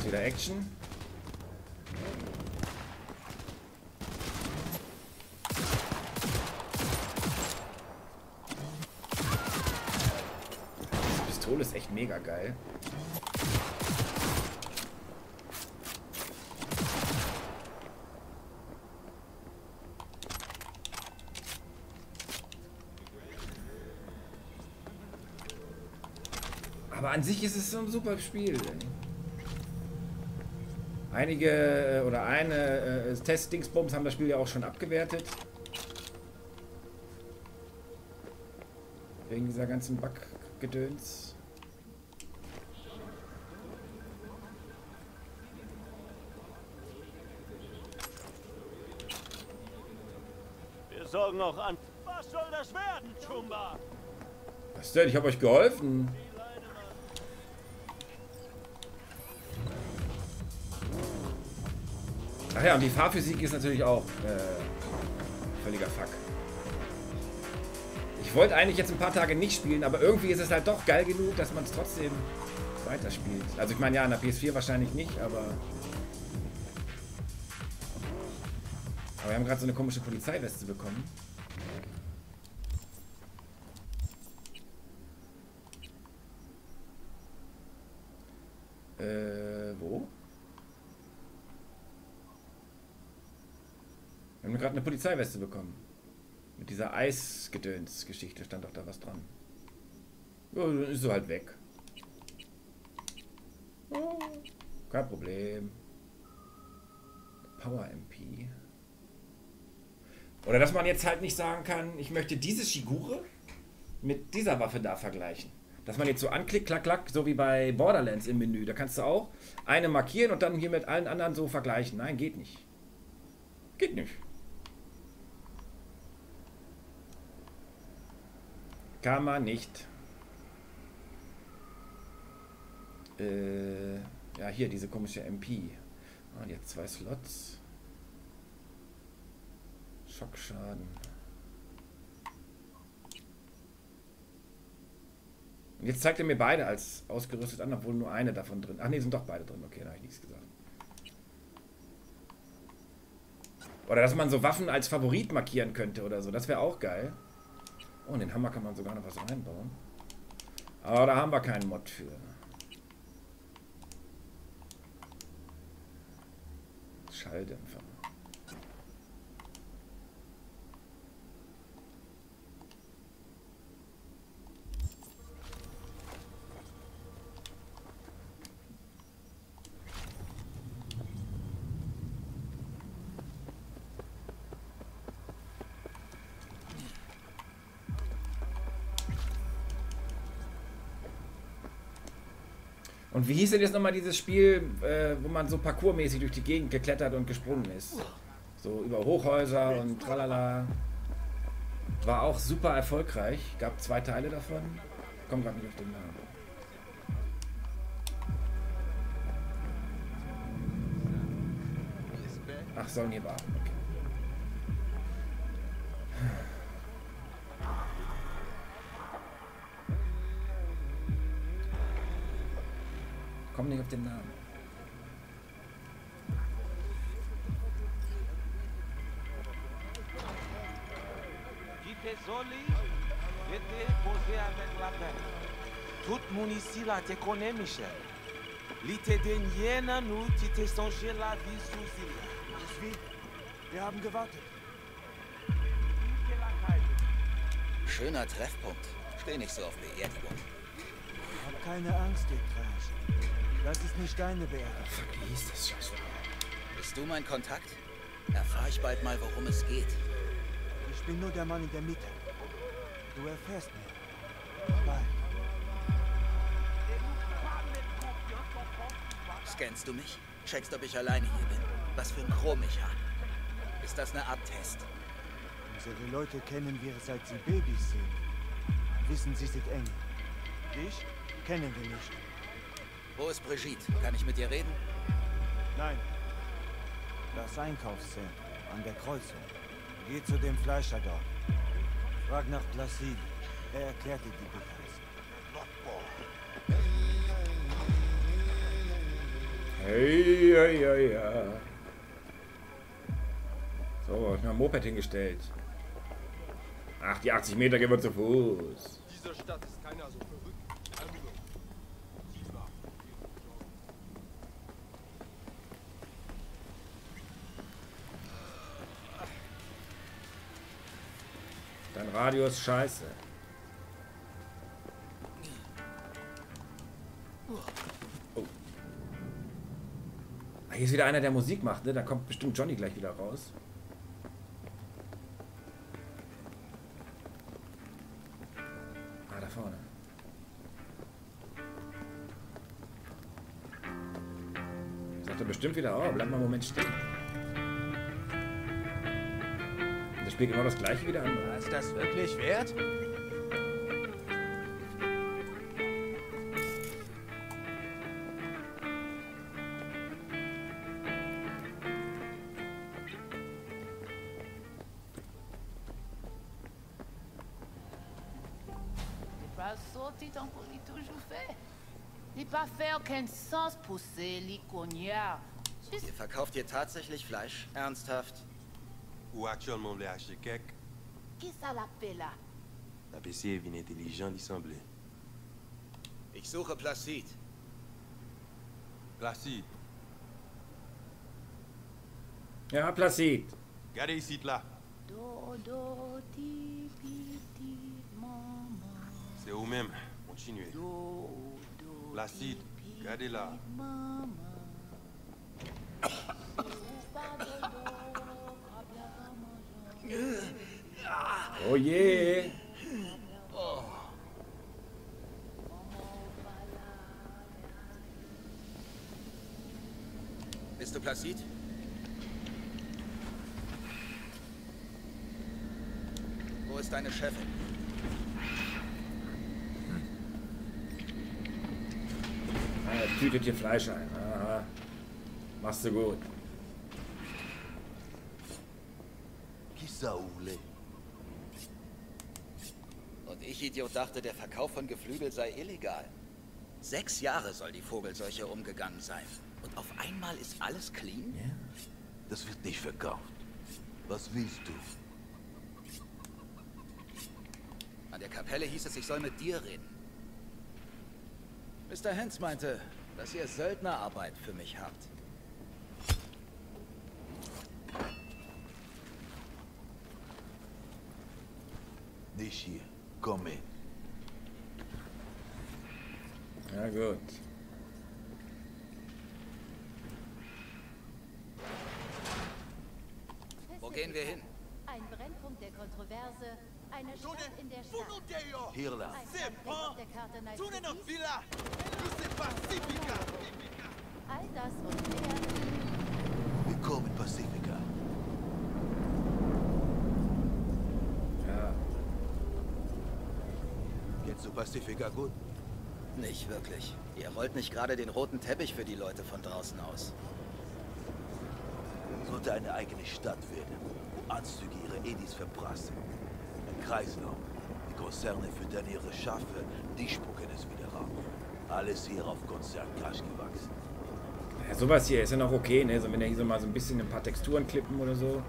Wieder Action. Die Pistole ist echt mega geil. Aber an sich ist es so ein super Spiel. Einige äh, oder eine äh, Test-Dingsbums haben das Spiel ja auch schon abgewertet. Wegen dieser ganzen Bug-Gedöns. Wir sorgen auch an. Was soll das werden, Chumba? Was denn? Ich habe euch geholfen. Ach ja, und die Fahrphysik ist natürlich auch äh, völliger Fuck. Ich wollte eigentlich jetzt ein paar Tage nicht spielen, aber irgendwie ist es halt doch geil genug, dass man es trotzdem weiterspielt. Also ich meine ja, an der PS4 wahrscheinlich nicht, aber... Aber wir haben gerade so eine komische Polizeiweste bekommen. Äh, wo? Wir haben gerade eine Polizeiweste bekommen. Mit dieser Eisgedöns-Geschichte stand doch da was dran. Ja, dann ist so halt weg. Oh, kein Problem. Power MP. Oder dass man jetzt halt nicht sagen kann, ich möchte diese Shigure mit dieser Waffe da vergleichen. Dass man jetzt so anklickt, klack, klack, so wie bei Borderlands im Menü. Da kannst du auch eine markieren und dann hier mit allen anderen so vergleichen. Nein, geht nicht. Geht nicht. Kann man nicht. Äh, ja, hier, diese komische MP. Ah, hat zwei Slots. Schockschaden. Und jetzt zeigt er mir beide als ausgerüstet an, obwohl nur eine davon drin. Ach nee, sind doch beide drin. Okay, da habe ich nichts gesagt. Oder dass man so Waffen als Favorit markieren könnte oder so. Das wäre auch geil. Oh, in den Hammer kann man sogar noch was reinbauen. Aber da haben wir keinen Mod für. Schalldämpfer. Wie hieß denn jetzt nochmal dieses Spiel, äh, wo man so parkourmäßig durch die Gegend geklettert und gesprungen ist? So über Hochhäuser und tralala. War auch super erfolgreich. Gab zwei Teile davon. Komm gerade nicht auf den Namen. Ach, hier warten. Okay. Komm nicht auf den Namen. était posé avec la peine. Tout le monde ici là te connaît, Michel. L'ité dernière, nous, tu t'es songé la vie sous île. Wir haben gewartet. Schöner Treffpunkt. Steh nicht so auf Beerdigung. Hab keine Angst, ihr Das ist nicht deine. Wie hieß das Scheiße? Bist du mein Kontakt? Erfahre ich bald mal, worum es geht. Ich bin nur der Mann in der Mitte. Du erfährst mehr. Bald. Scannst du mich? Checkst, ob ich alleine hier bin. Was für ein Chrom ich habe. Ist das eine Art Test? Unsere Leute kennen wir, seit sie Babys sind. Wissen, sie sind eng. Dich kennen wir nicht. Wo ist Brigitte? Kann ich mit ihr reden? Nein. Das Einkaufszentrum an der Kreuzung. Geh zu dem Fleischer dort. Frag nach Placide. Er erklärt dir die Details. Hey, hey, hey, ja. So, ich mal ein Moped hingestellt. Ach, die 80 Meter gehen wir zu Fuß. Diese Stadt ist keiner so verrückt. Also, tiefer. Dein Radio ist scheiße. Oh. Ah, Hier ist wieder einer, der Musik macht, ne? Da kommt bestimmt Johnny gleich wieder raus. Ah, da vorne. Sagt er bestimmt wieder, oh, bleib mal einen Moment stehen. Das spielt genau das gleiche wieder an. Ist das wirklich wert? aucun sens licognards. Ihr verkauft ihr tatsächlich Fleisch? Ernsthaft? Ou actuellement voulez acheter quelque? Qui ça la fait là? La PC est bien intelligent d'y sembler. Ich suche Placid. Placide. Ja, Placid. Regardez ici, là. Do, do, ti, pi, ti, maman. C'est vous-même. Continuez. Do, do, Placide. Regardez là. Oh je. Bist du Placid? Wo ist deine Chefin? Ah, tütet hier Fleisch ein. Aha. Machst du gut. Voulait? Und ich, Idiot, dachte, der Verkauf von Geflügel sei illegal. Sechs Jahre soll die Vogelseuche umgegangen sein. Und auf einmal ist alles clean? Das wird nicht verkauft. Was willst du? An der Kapelle hieß es, ich soll mit dir reden. Mr. Hens meinte, dass ihr Söldnerarbeit für mich habt. Nicht hier. Komm mit. Ja, gut. Wo gehen wir hin? Ein Brennpunkt der Kontroverse, eine Stadt in der Stadt. Hier lang. Ein Anblick auf der Karte Night Tune City. villa. Luce Pacifica. All das und mehr. Willkommen Pacifica. Ja. Kennst du Pacifica gut? Nicht wirklich. Ihr rollt nicht gerade den roten Teppich für die Leute von draußen aus. Sollte eine eigene Stadt werden, wo Anzüge ihre Edis verprassen. Ein Kreislauf. Die Konzerne füttern ihre Schafe, die spucken es wieder raus. Alles hier auf Konzerncash gewachsen. Ja, sowas hier ist ja noch okay, ne? So, wenn er hier so mal so ein bisschen ein paar Texturen klippen oder so.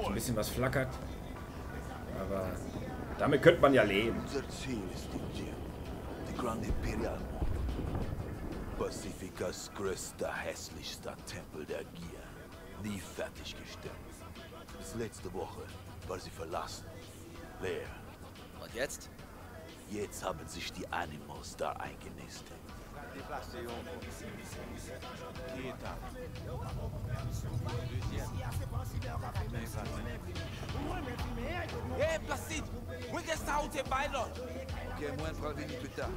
So ein bisschen was flackert. Aber damit könnte man ja leben. Unser Ziel ist die Gym. Die Grand Imperial Pacificas größter, hässlichster Tempel der Gier. Nie fertiggestellt. Bis letzte Woche war sie verlassen. Leer. Und jetzt? Jetzt haben sich die Animals da eingenistet. Hey, Placide. Où est-ce que ça où t'es baillant? Ok, moi, on va venir plus tard.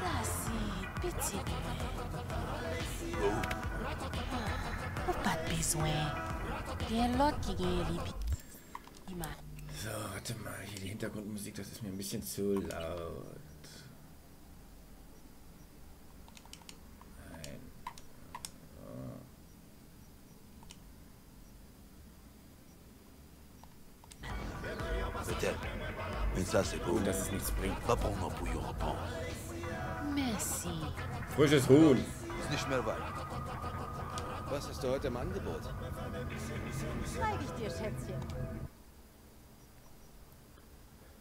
Placide, petit bébé. Ou pas de So, warte mal. Hier die Hintergrundmusik, das ist mir ein bisschen zu laut. Nein. So. Peut-être. Mais ça, c'est beau. Dass es nichts bringt. Va prendre un bouillon repense. Merci. Frisches Huhn. Ist nicht mehr weit. Was hast du heute im Angebot? Zeig ich dir, Schätzchen.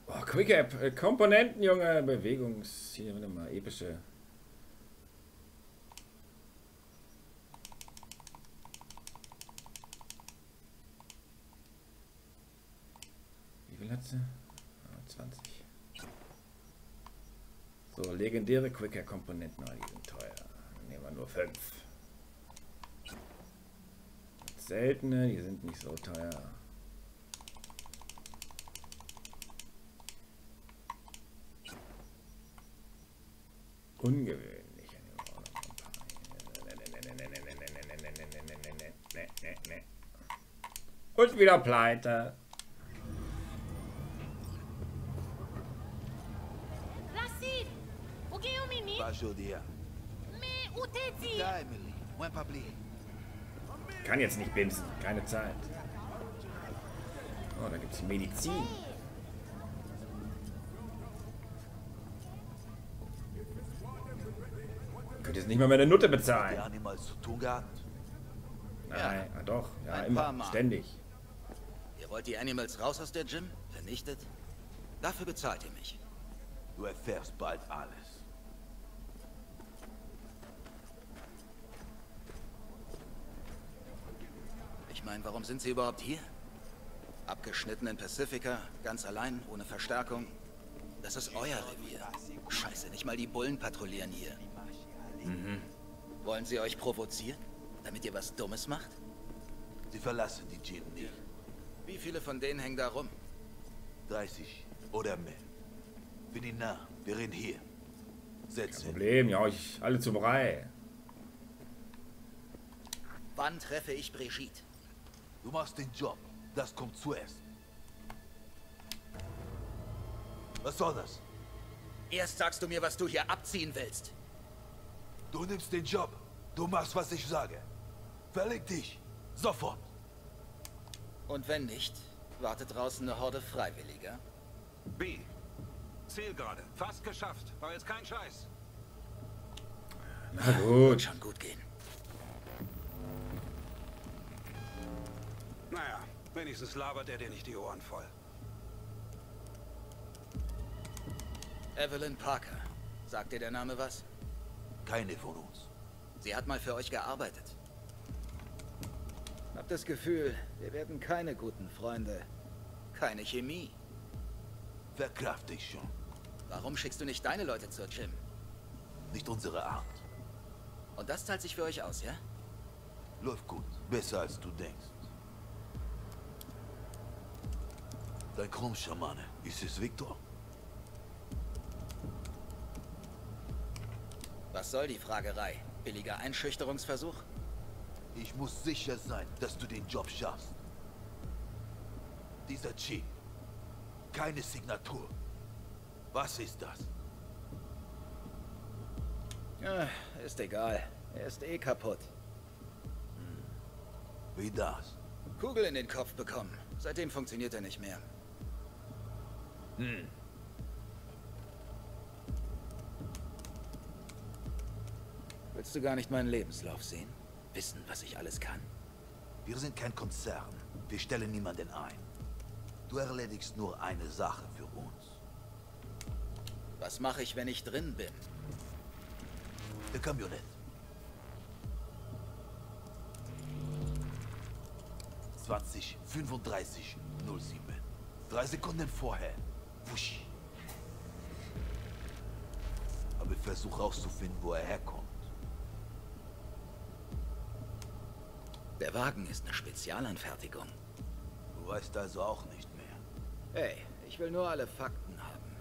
Oh, Quick App. Äh, Komponenten, Junge. Bewegungs... Hier, warte mal. Epische. Wie viel hat sie? Ah, 20. So, legendäre Quicker-Komponenten. Oh, die sind teuer. Dann nehmen wir nur 5. Seltene, die sind nicht so teuer. Ungewöhnlich. Und wieder pleite. Placide, o que o menino? Pas Jodia. Mais où t'es dit? Kann jetzt nicht bimsen. Keine Zeit. Oh, da gibt es Medizin. Könnt jetzt nicht mal meine Nutte bezahlen. Die Animals zu tun gehabt? Nein, ja. doch. Ja, Ein immer. Ständig. Ihr wollt die Animals raus aus der Gym? Vernichtet? Dafür bezahlt ihr mich. Du erfährst bald alles. Ich meine, warum sind sie überhaupt hier? Abgeschnitten in Pacifica, ganz allein, ohne Verstärkung. Das ist euer Revier. Scheiße, nicht mal die Bullen patrouillieren hier. Mhm. Wollen sie euch provozieren? Damit ihr was Dummes macht? Sie verlassen die nicht. Wie viele von denen hängen da rum? 30 oder mehr. Bin ich nah. Wir reden hier. Setz hin. Problem, ja, ich alle zum Brei. Wann treffe ich Brigitte? Du machst den Job. Das kommt zuerst. Was soll das? Erst sagst du mir, was du hier abziehen willst. Du nimmst den Job. Du machst, was ich sage. Verleg dich. Sofort. Und wenn nicht, wartet draußen eine Horde Freiwilliger. B. Zielgerade. Fast geschafft. War jetzt kein Scheiß. Na gut. Wird schon gut gehen. Naja, wenigstens labert er dir nicht die Ohren voll. Evelyn Parker. Sagt dir der Name was? Keine von uns. Sie hat mal für euch gearbeitet. Hab das Gefühl, wir werden keine guten Freunde. Keine Chemie. Verkraft dich schon. Warum schickst du nicht deine Leute zur Gym? Nicht unsere Art. Und das zahlt sich für euch aus, ja? Läuft gut. Besser als du denkst. Dein Krummschamane. Ist es Victor? Was soll die Fragerei? Billiger Einschüchterungsversuch? Ich muss sicher sein, dass du den Job schaffst. Dieser Chip. Keine Signatur. Was ist das? Ja, ist egal. Er ist eh kaputt. Wie das? Kugel in den Kopf bekommen. Seitdem funktioniert er nicht mehr. Hm. Willst du gar nicht meinen Lebenslauf sehen? Wissen, was ich alles kann? Wir sind kein Konzern. Wir stellen niemanden ein. Du erledigst nur eine Sache für uns. Was mache ich, wenn ich drin bin? Der Kamionett. Zwanzig, 35, 07. Drei Sekunden vorher. Wusch. Aber versuch rauszufinden, wo er herkommt. Der Wagen ist eine Spezialanfertigung. Du weißt also auch nicht mehr. Hey, ich will nur alle Fakten haben.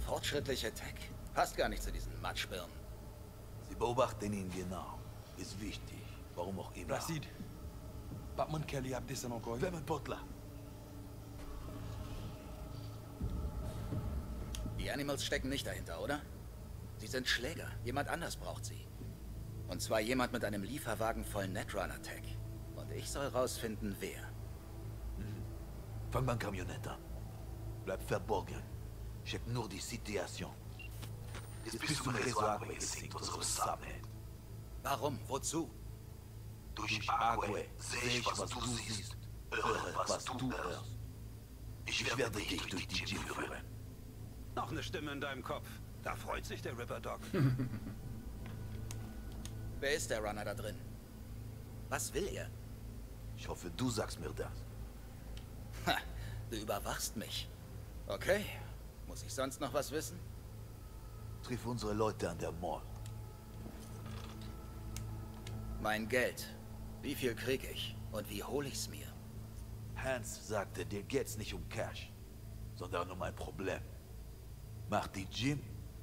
Fortschrittliche Tech. Passt gar nicht zu diesen Matschbirnen. Sie beobachten ihn genau. Ist wichtig. Warum auch immer. Placide. Batman Kelly ap desen encore. Wer mein Portler? Die Animals stecken nicht dahinter, oder? Sie sind Schläger. Jemand anders braucht sie. Und zwar jemand mit einem Lieferwagen voll Netrunner-Tech. Und ich soll rausfinden, wer. Fang beim Kamionett an. Bleib verborgen. Check nur die Situation. Jetzt bist du mit Rezo Ague gesinkt, unserem Subnet. Warum? Wozu? Durch Ague sehe ich, was du siehst, höre, was du hörst. Ich werde dich durch die Gym führen. Noch eine Stimme in deinem Kopf. Da freut sich der Ripper Dog. Wer ist der Runner da drin? Was will er? Ich hoffe, du sagst mir das. Ha, du überwachst mich. Okay. Muss ich sonst noch was wissen? Triff unsere Leute an der Mall. Mein Geld. Wie viel krieg ich? Und wie hole ich's mir? Hans sagte, dir geht's nicht um Cash, sondern um ein Problem. Mach die Gym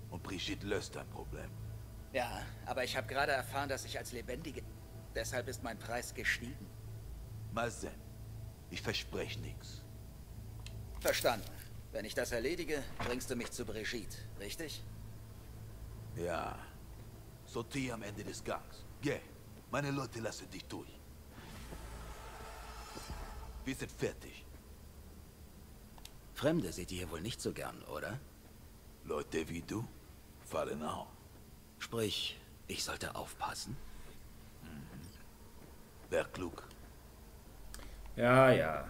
und Brigitte löst dein Problem. Ja, aber ich habe gerade erfahren, dass ich als Lebendige... Deshalb ist mein Preis gestiegen. Mal sehen. Ich verspreche nichts. Verstanden. Wenn ich das erledige, bringst du mich zu Brigitte, richtig? Ja. Sortier am Ende des Gangs. Geh. Meine Leute lassen dich durch. Wir sind fertig. Fremde seht ihr hier wohl nicht so gern, oder? Leute wie du fallen auf. Sprich, ich sollte aufpassen? Wär klug. Ja, ja.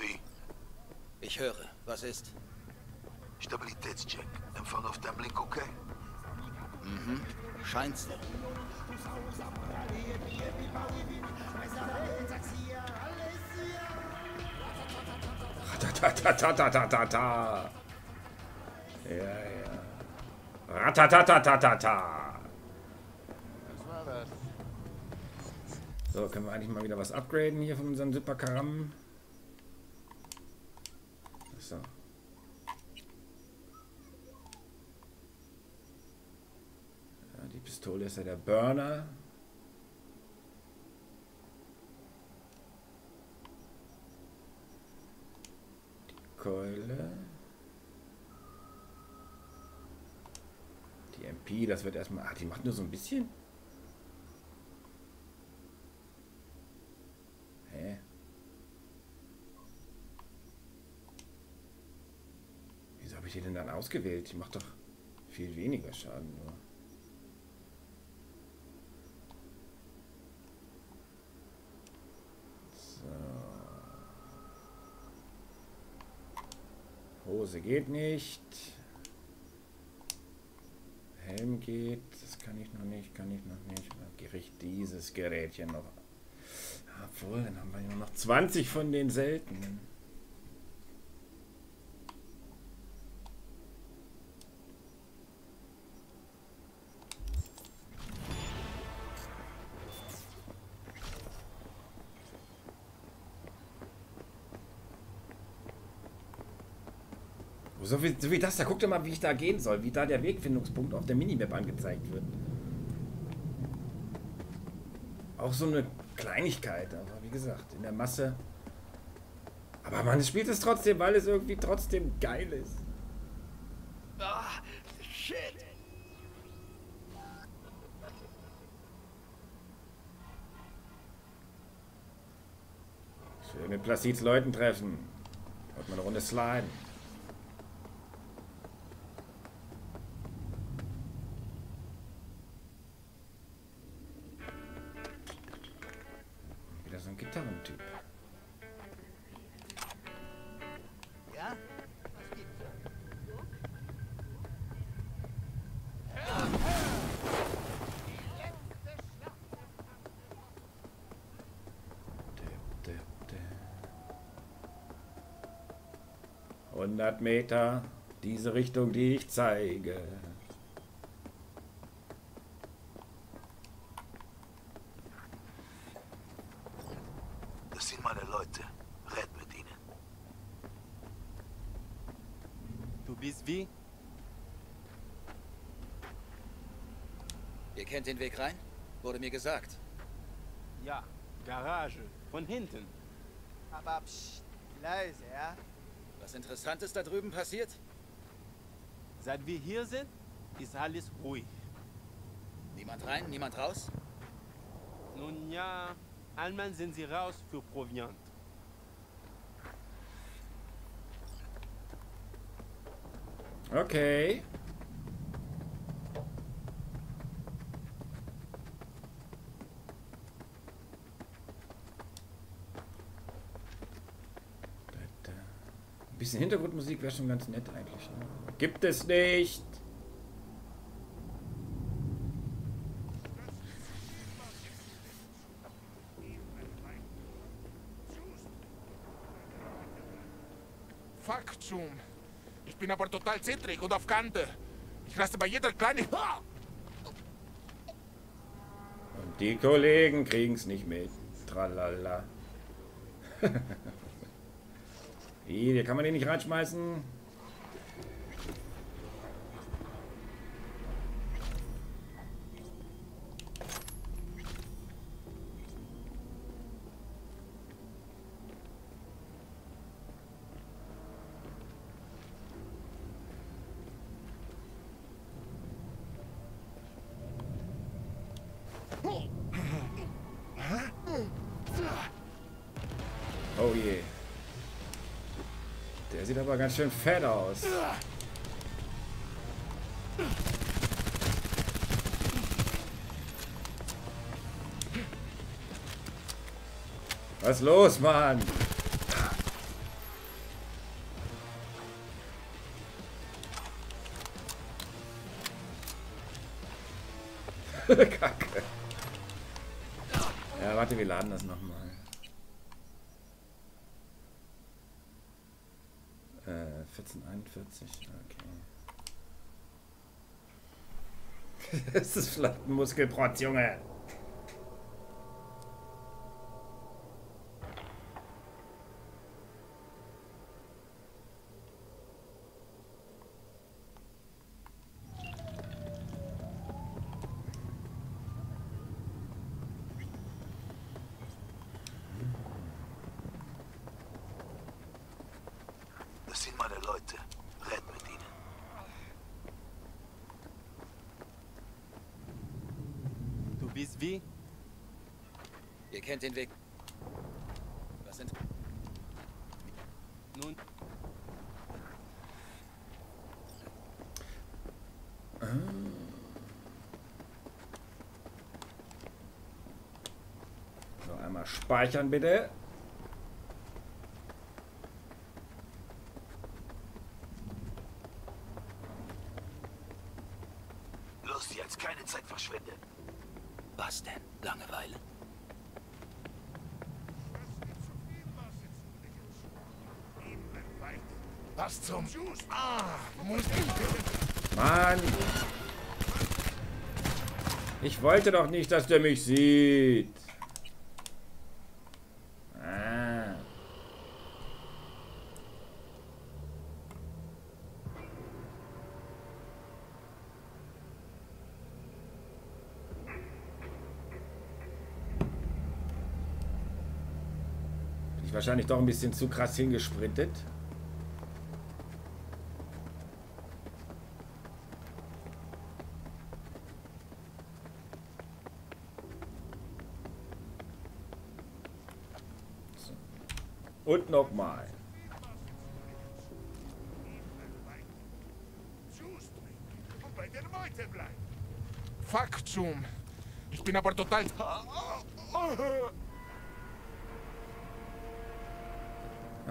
Wie? Ich höre. Was ist? Stabilitätscheck. Empfang auf deinem Link, okay? Mhm. Scheint so. Ratatatatata. Ja, ja. Ratatatatata. Was war das? So, können wir eigentlich mal wieder was upgraden hier von unserem Superkaram. So. Ja, die Pistole ist ja der Burner. Keule. Die MP, das wird erstmal. Ah, die macht nur so ein bisschen. Hä? Wieso habe ich die denn dann ausgewählt? Die macht doch viel weniger Schaden nur. So. Hose geht nicht. Helm geht. Das kann ich noch nicht, kann ich noch nicht. Dann Gericht dieses Gerätchen noch. Obwohl, dann haben wir nur noch 20 von den seltenen. So wie, das, da guck dir mal, wie ich da gehen soll, wie da der Wegfindungspunkt auf der Minimap angezeigt wird. Auch so eine Kleinigkeit, aber wie gesagt, in der Masse. Aber man spielt es trotzdem, weil es irgendwie trotzdem geil ist. Ah, shit. Schön mit Placids Leuten treffen. Und mal eine Runde sliden. 100 Meter, diese Richtung, die ich zeige. Das sind meine Leute. Red mit ihnen. Du bist wie? Ihr kennt den Weg rein? Wurde mir gesagt. Ja, Garage. Von hinten. Aber psst, leise, ja? Was Interessantes da drüben passiert? Seit wir hier sind, ist alles ruhig. Niemand rein, niemand raus? Nun ja, einmal sind sie raus für Proviant. Okay. Ein bisschen Hintergrundmusik wäre schon ganz nett eigentlich. Ne? Gibt es nicht. Zoom. Ich bin aber total zittrig und auf Kante. Ich raste bei jeder kleinen... Und die Kollegen kriegen es nicht mit. Tralala. Hier kann man den nicht reinschmeißen. Oh je. Der sieht aber ganz schön fett aus. Was los, Mann? Kacke. Ja, warte, wir laden das nochmal. Äh, 1441, okay. das ist vielleicht ein Muskelprotz, Junge. Das sind meine Leute. Red mit ihnen. Du bist wie? Ihr kennt den Weg. Was sind... Nun, So, einmal speichern bitte. Los jetzt, keine Zeit verschwende. Was denn? Langeweile? Was zum... Ah, muss Mann! Ich wollte doch nicht, dass der mich sieht. Ah. Bin ich wahrscheinlich doch ein bisschen zu krass hingesprintet. Und nochmal. Zoom. Ich bin aber total... Ach,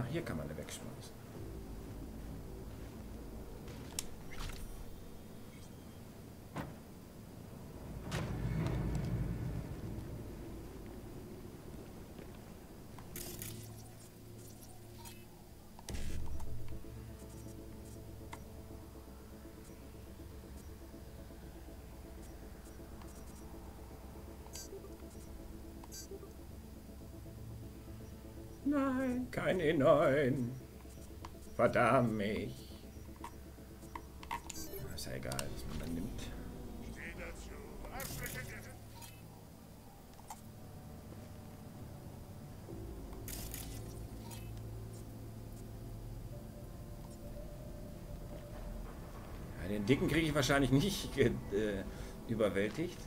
hier kann man eine wegschmeißen. Nein, kein E9. Verdammt mich. Ist ja egal, was man dann nimmt. Ja, den dicken kriege ich wahrscheinlich nicht äh, überwältigt.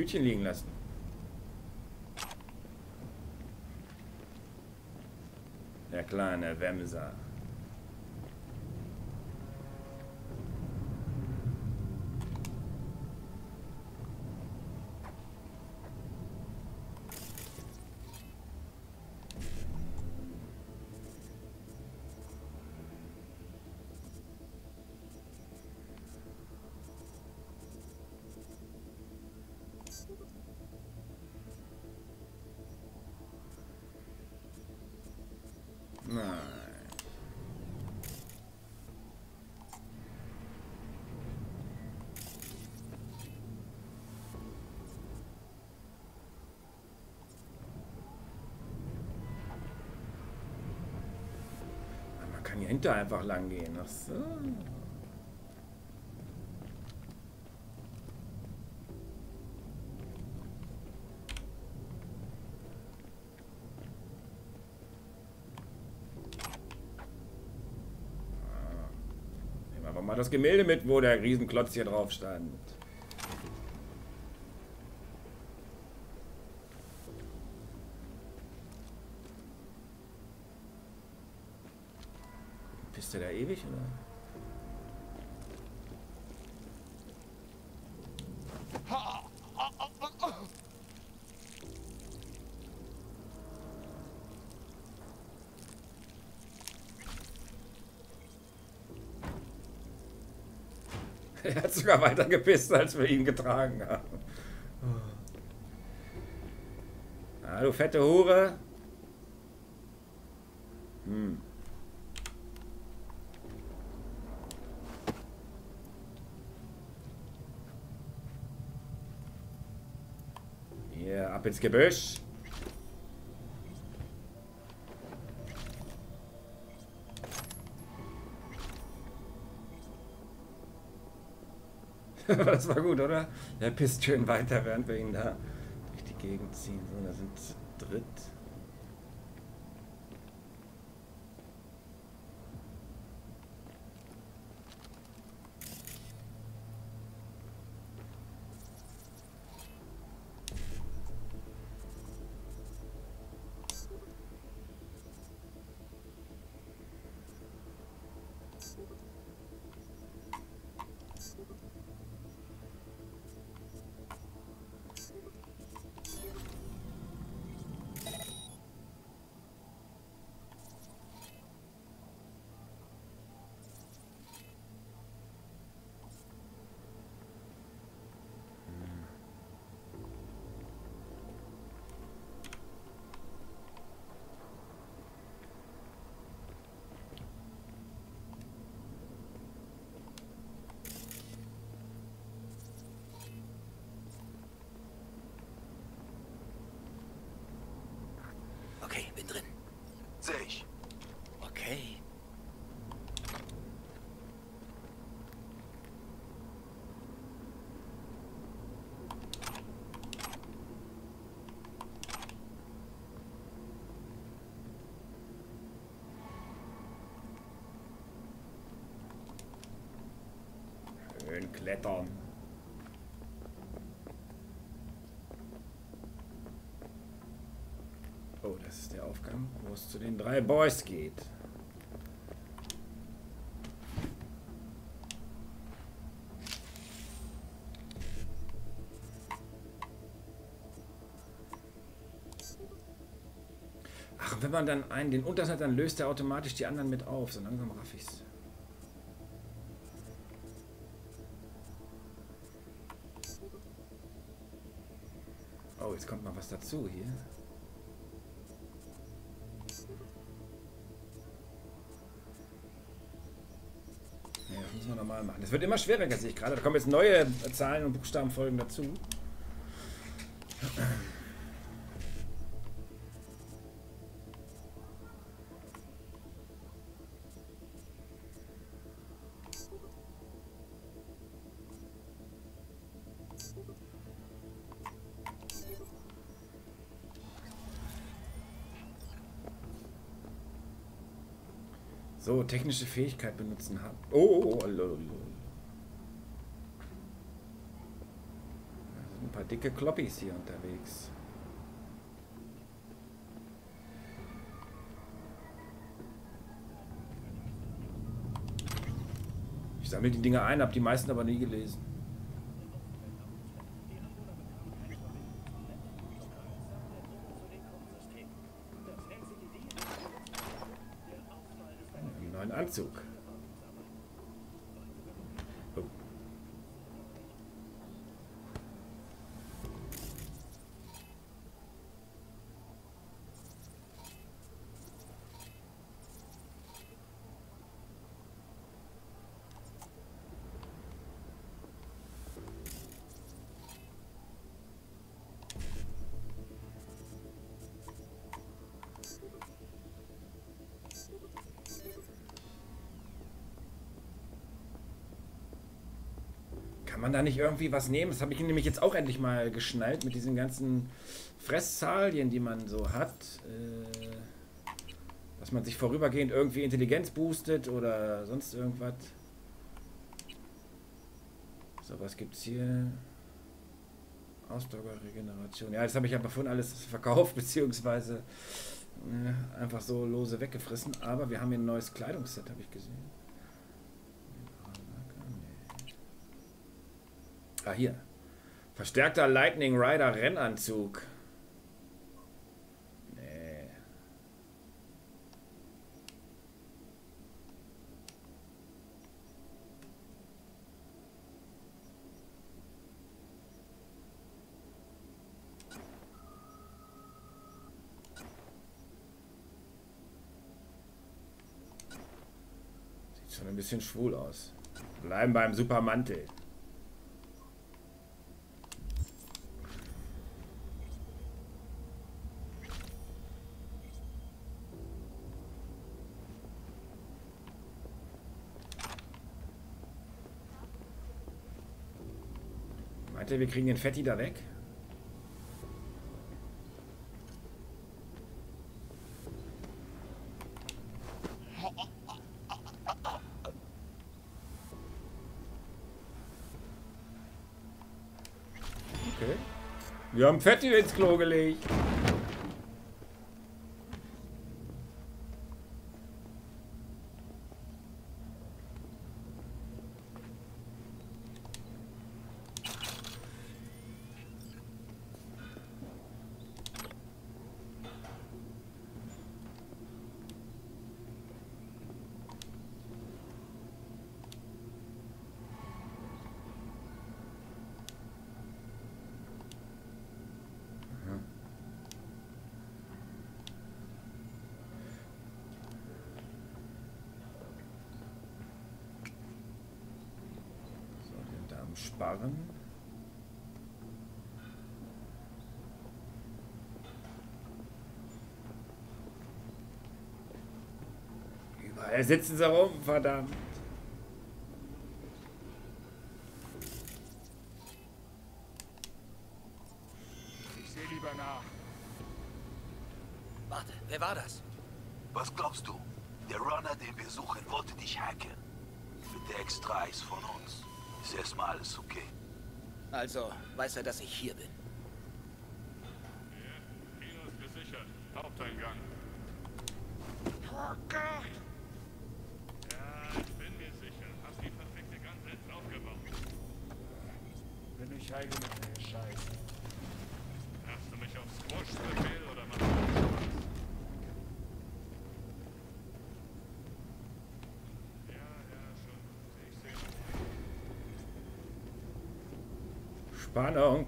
Tütchen liegen lassen. Der kleine Wemser. Nein. Hinter einfach lang gehen. Ach so. mal das Gemälde mit, wo der Riesenklotz hier drauf stand. Er hat sogar weiter gepisst, als wir ihn getragen haben. Ah, du fette Hure. Hm. Hier, ab ins Gebüsch. das war gut, oder? Er pisst schön weiter, während wir ihn da durch die Gegend ziehen. So, da sind zu dritt. 50. Okay. Schön klettern. Wo es zu den drei Boys geht. Ach, wenn man dann einen den Untersatz hat, dann löst er automatisch die anderen mit auf. So langsam raff ich's. Oh, jetzt kommt mal was dazu hier. Machen. Das wird immer schwieriger, sehe ich gerade. Da kommen jetzt neue Zahlen und Buchstabenfolgen dazu. So, technische Fähigkeit benutzen haben. Oh, oh, oh, lol. Da sind ein paar dicke Kloppis hier unterwegs. Ich sammle die Dinger ein, habe die meisten aber nie gelesen. Einen neuen Anzug. Kann man da nicht irgendwie was nehmen? Das habe ich nämlich jetzt auch endlich mal geschnallt mit diesen ganzen Fressalien, die man so hat. Äh, dass man sich vorübergehend irgendwie Intelligenz boostet oder sonst irgendwas. So, was gibt's hier? Ausdauerregeneration. Ja, das habe ich aber vorhin alles verkauft, beziehungsweise äh, einfach so lose weggefressen. Aber wir haben hier ein neues Kleidungsset, habe ich gesehen. Ah, hier. Verstärkter Lightning Rider Rennanzug. Nee. Sieht schon ein bisschen schwul aus. Bleiben beim Supermantel. Ihr, wir kriegen den Fetti da weg? Okay. Wir haben Fetti ins Klo gelegt. So, den Darm sparen. Sitzen sie rum, verdammt. Ich sehe lieber nach. Warte, wer war das? Was glaubst du? Der Runner, den wir suchen, wollte dich hacken. Mit der Extra ist von uns. Ist erstmal alles okay. Also, weiß er, dass ich hier bin. Kino ist gesichert. Haupteingang. Oh Gott! Ja, ich bin mir sicher. Hast die perfekte Gun selbst aufgebaut. Bin ich eigene Scheiße. Hast du mich auf Squash-Befehl oder machst du das Spaß? Ja, ja, schon. Ich sehe schon. Spannung.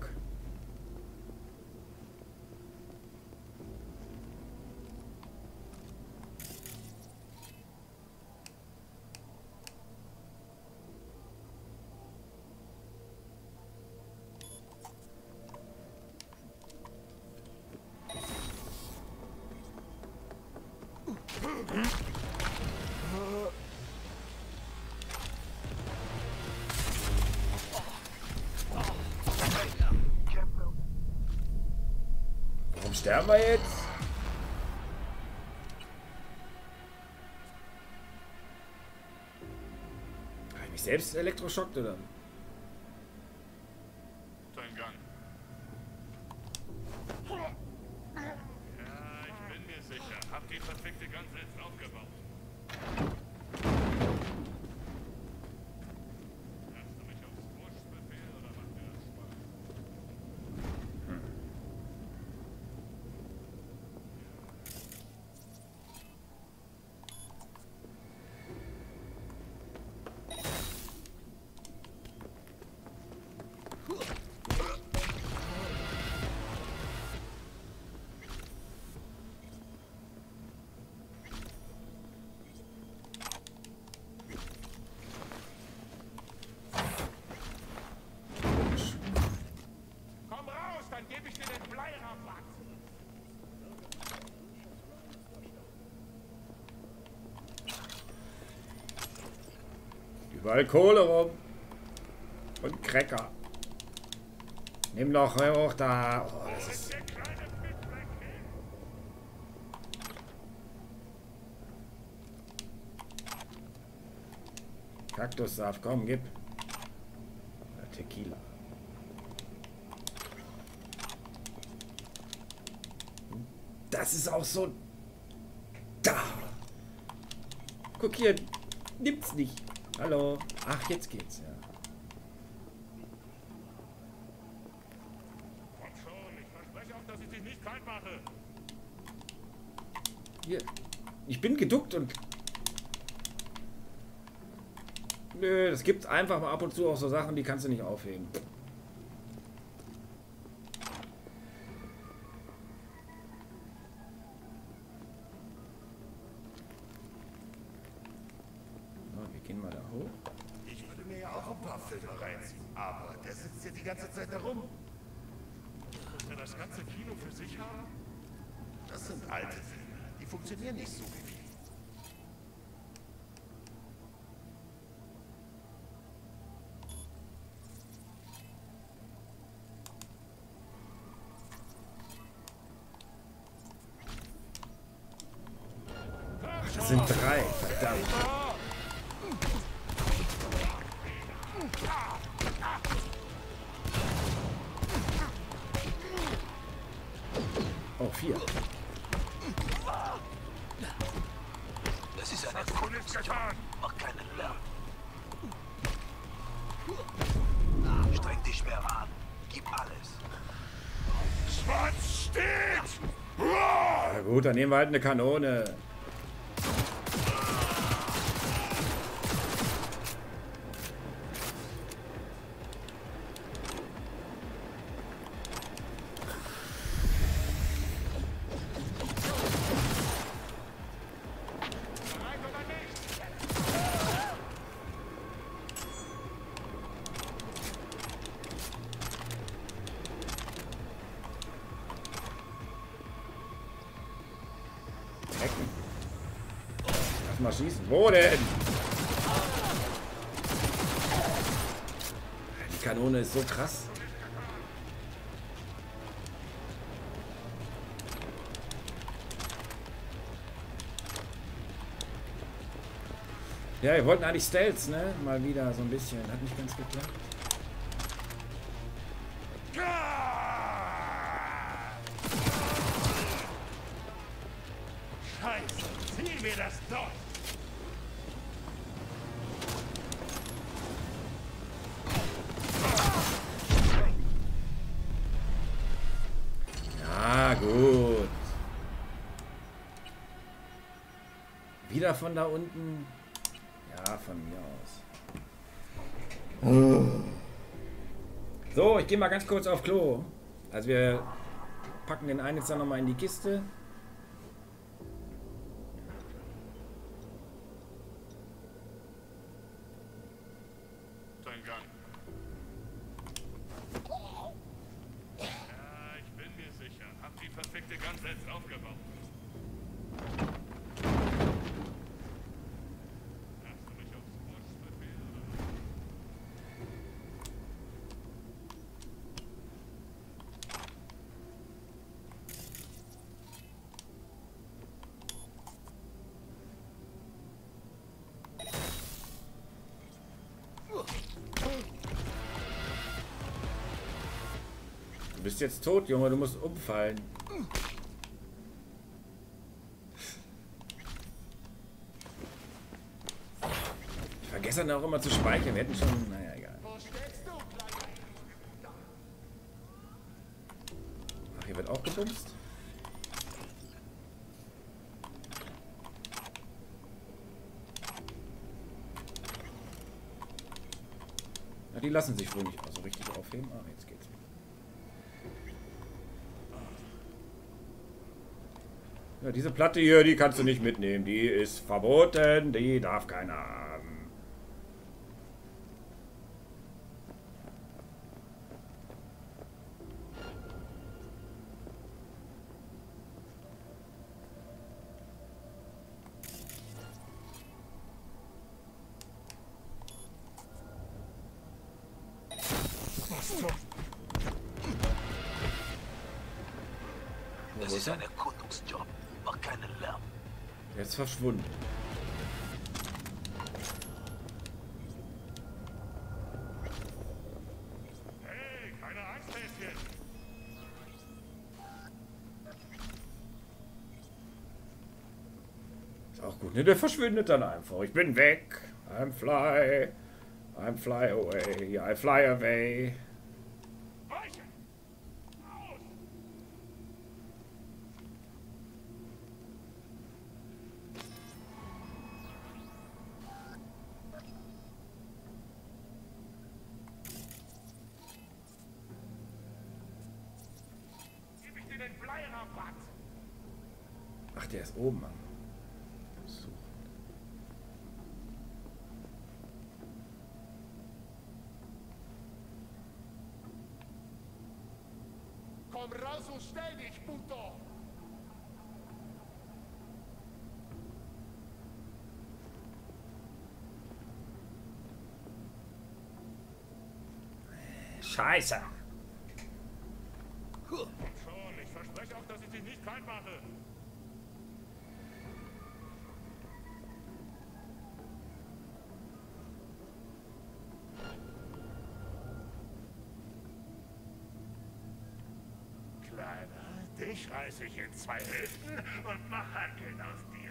Sterben wir jetzt? Habe ich mich selbst elektroschockt oder? Haupteingang. Ja, ich bin mir sicher. Hab die perfekte Gun selbst aufgebaut. Hast du mich auf Squash-Befehl oder macht dir das Spaß? Komm raus, dann gebe ich dir den Bleirabatt. Überall Kohle rum. Und Cracker. Nimm doch hoch da. Oh, das ist Kaktussaft, komm, gib. Tequila. Das ist auch so... Da! Guck hier, nimmt's nicht. Hallo. Ach, jetzt geht's, ja. Komm schon, ich verspreche auch, dass ich dich nicht kalt mache. Hier. Ich bin geduckt und... Nö, es gibt einfach mal ab und zu auch so Sachen, die kannst du nicht aufheben. Das sind alte Filme. Die funktionieren nicht so wie wir. Dann nehmen wir halt eine Kanone. Wo denn? Die Kanone ist so krass. Ja, wir wollten eigentlich Stealths, ne? Mal wieder so ein bisschen. Hat nicht ganz geklappt. Wieder von da unten. Ja, von mir aus. So, ich gehe mal ganz kurz auf Klo. Also wir packen den einen jetzt dann nochmal in die Kiste. Dein Gang. Ja, ich bin mir sicher. Hab die verfickte Gun selbst aufgebaut. Hast du mich aufs Wurstbefehl oder? Du bist jetzt tot, Junge, du musst umfallen. Ich vergesse dann auch immer zu speichern. Wir hätten schon. Naja, egal. Ach, hier wird auch gebumst. Die lassen sich wohl nicht so richtig aufheben. Ah, jetzt geht's. Ja, diese Platte hier, die kannst du nicht mitnehmen. Die ist verboten. Die darf keiner verschwunden. Auch gut, ne? Der verschwindet dann einfach. Ich bin weg. I'm fly. I'm fly away. I fly away. Stell dich, Puto! Scheiße. Schon, ich verspreche auch, dass ich dich nicht kalt mache. Kleiner, dich reiße ich in zwei Hälften und mach Handeln aus dir.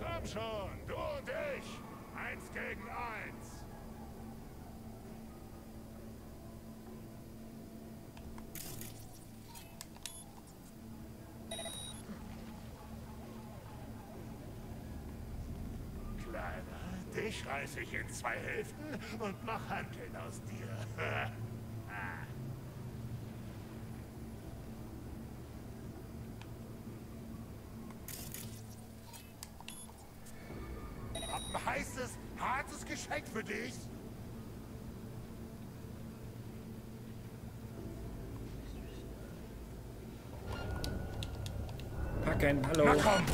Komm schon, du und ich. Eins gegen eins. Kleiner, dich reiße ich in zwei Hälften und mach Handeln aus dir. Hab ein heißes, hartes Geschenk für dich. Packen, hallo. Na komm,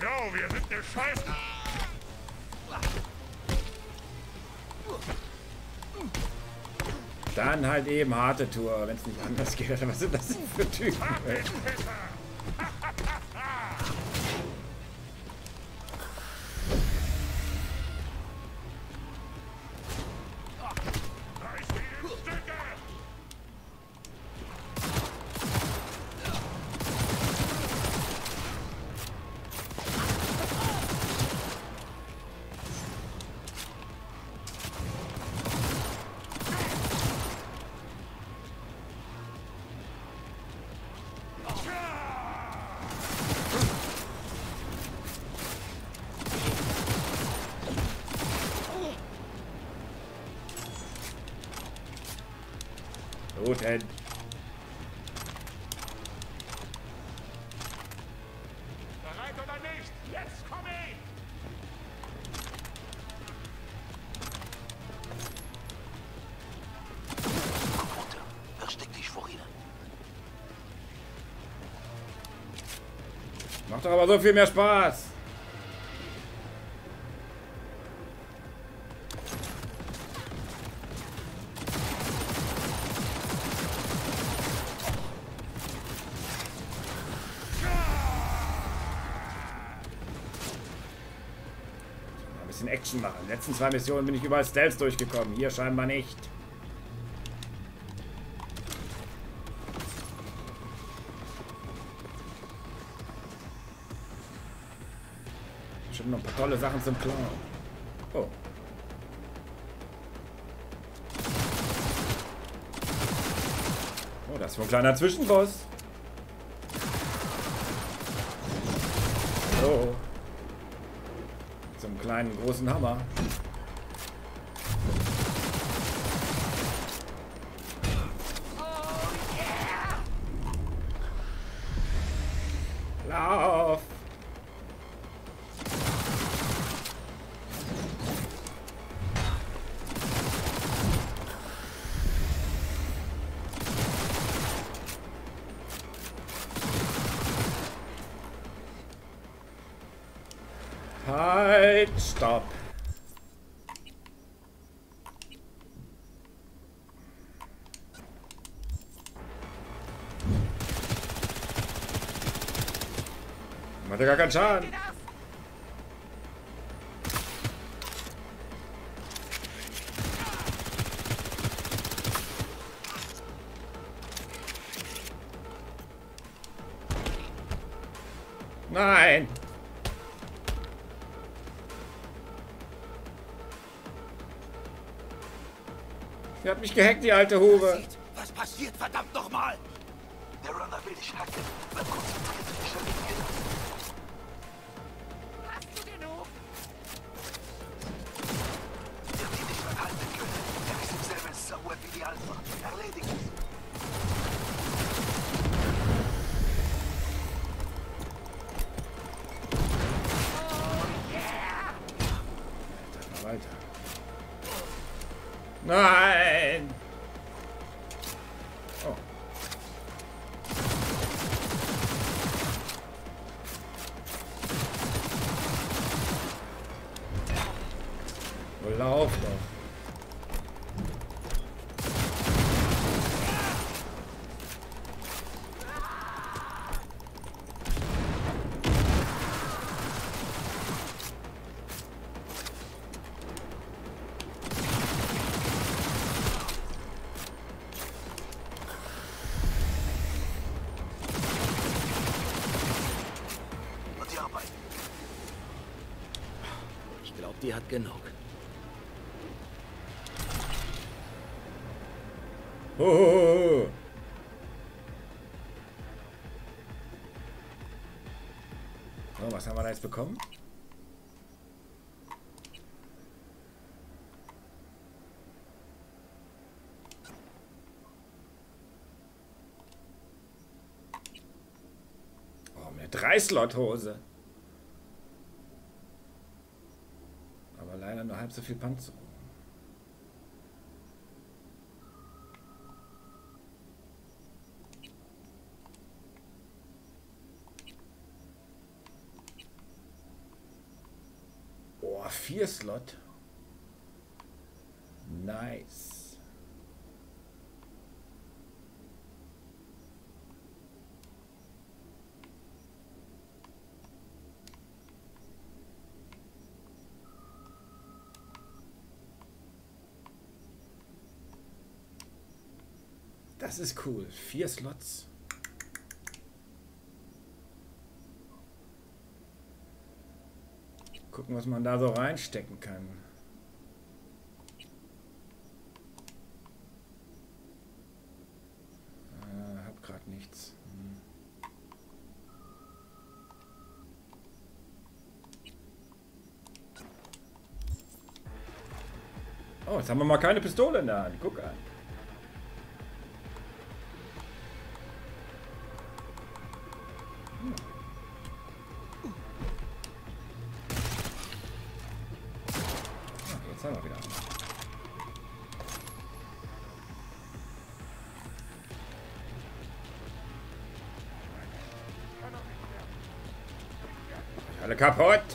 Jo, wir sind ne Scheiße. Dann halt eben harte Tour, wenn es nicht anders geht. Was sind das denn für Typen? ey? Aber so viel mehr Spaß. Ein bisschen Action machen. In den letzten zwei Missionen bin ich überall Stealth durchgekommen. Hier scheinbar nicht. Tolle Sachen zum Klauen. Oh. Oh, das ist wohl ein kleiner Zwischenboss. Oh. Zum kleinen großen Hammer. Gar keinen Schaden. Nein! Sie hat mich gehackt, die alte Hure. Was passiert, verdammt nochmal? Der Runner will dich hacken. Nein! Die hat genug. Oh, oh, oh. So, was haben wir da jetzt bekommen? Oh, eine 3-Slot-Hose. Aber leider nur halb so viel Panzerung. Oh, vier Slot. Nice. Das ist cool. Vier Slots. Gucken, was man da so reinstecken kann. Äh, hab grad nichts. Hm. Oh, jetzt haben wir mal keine Pistole in der Hand. Guck an. Kaputt.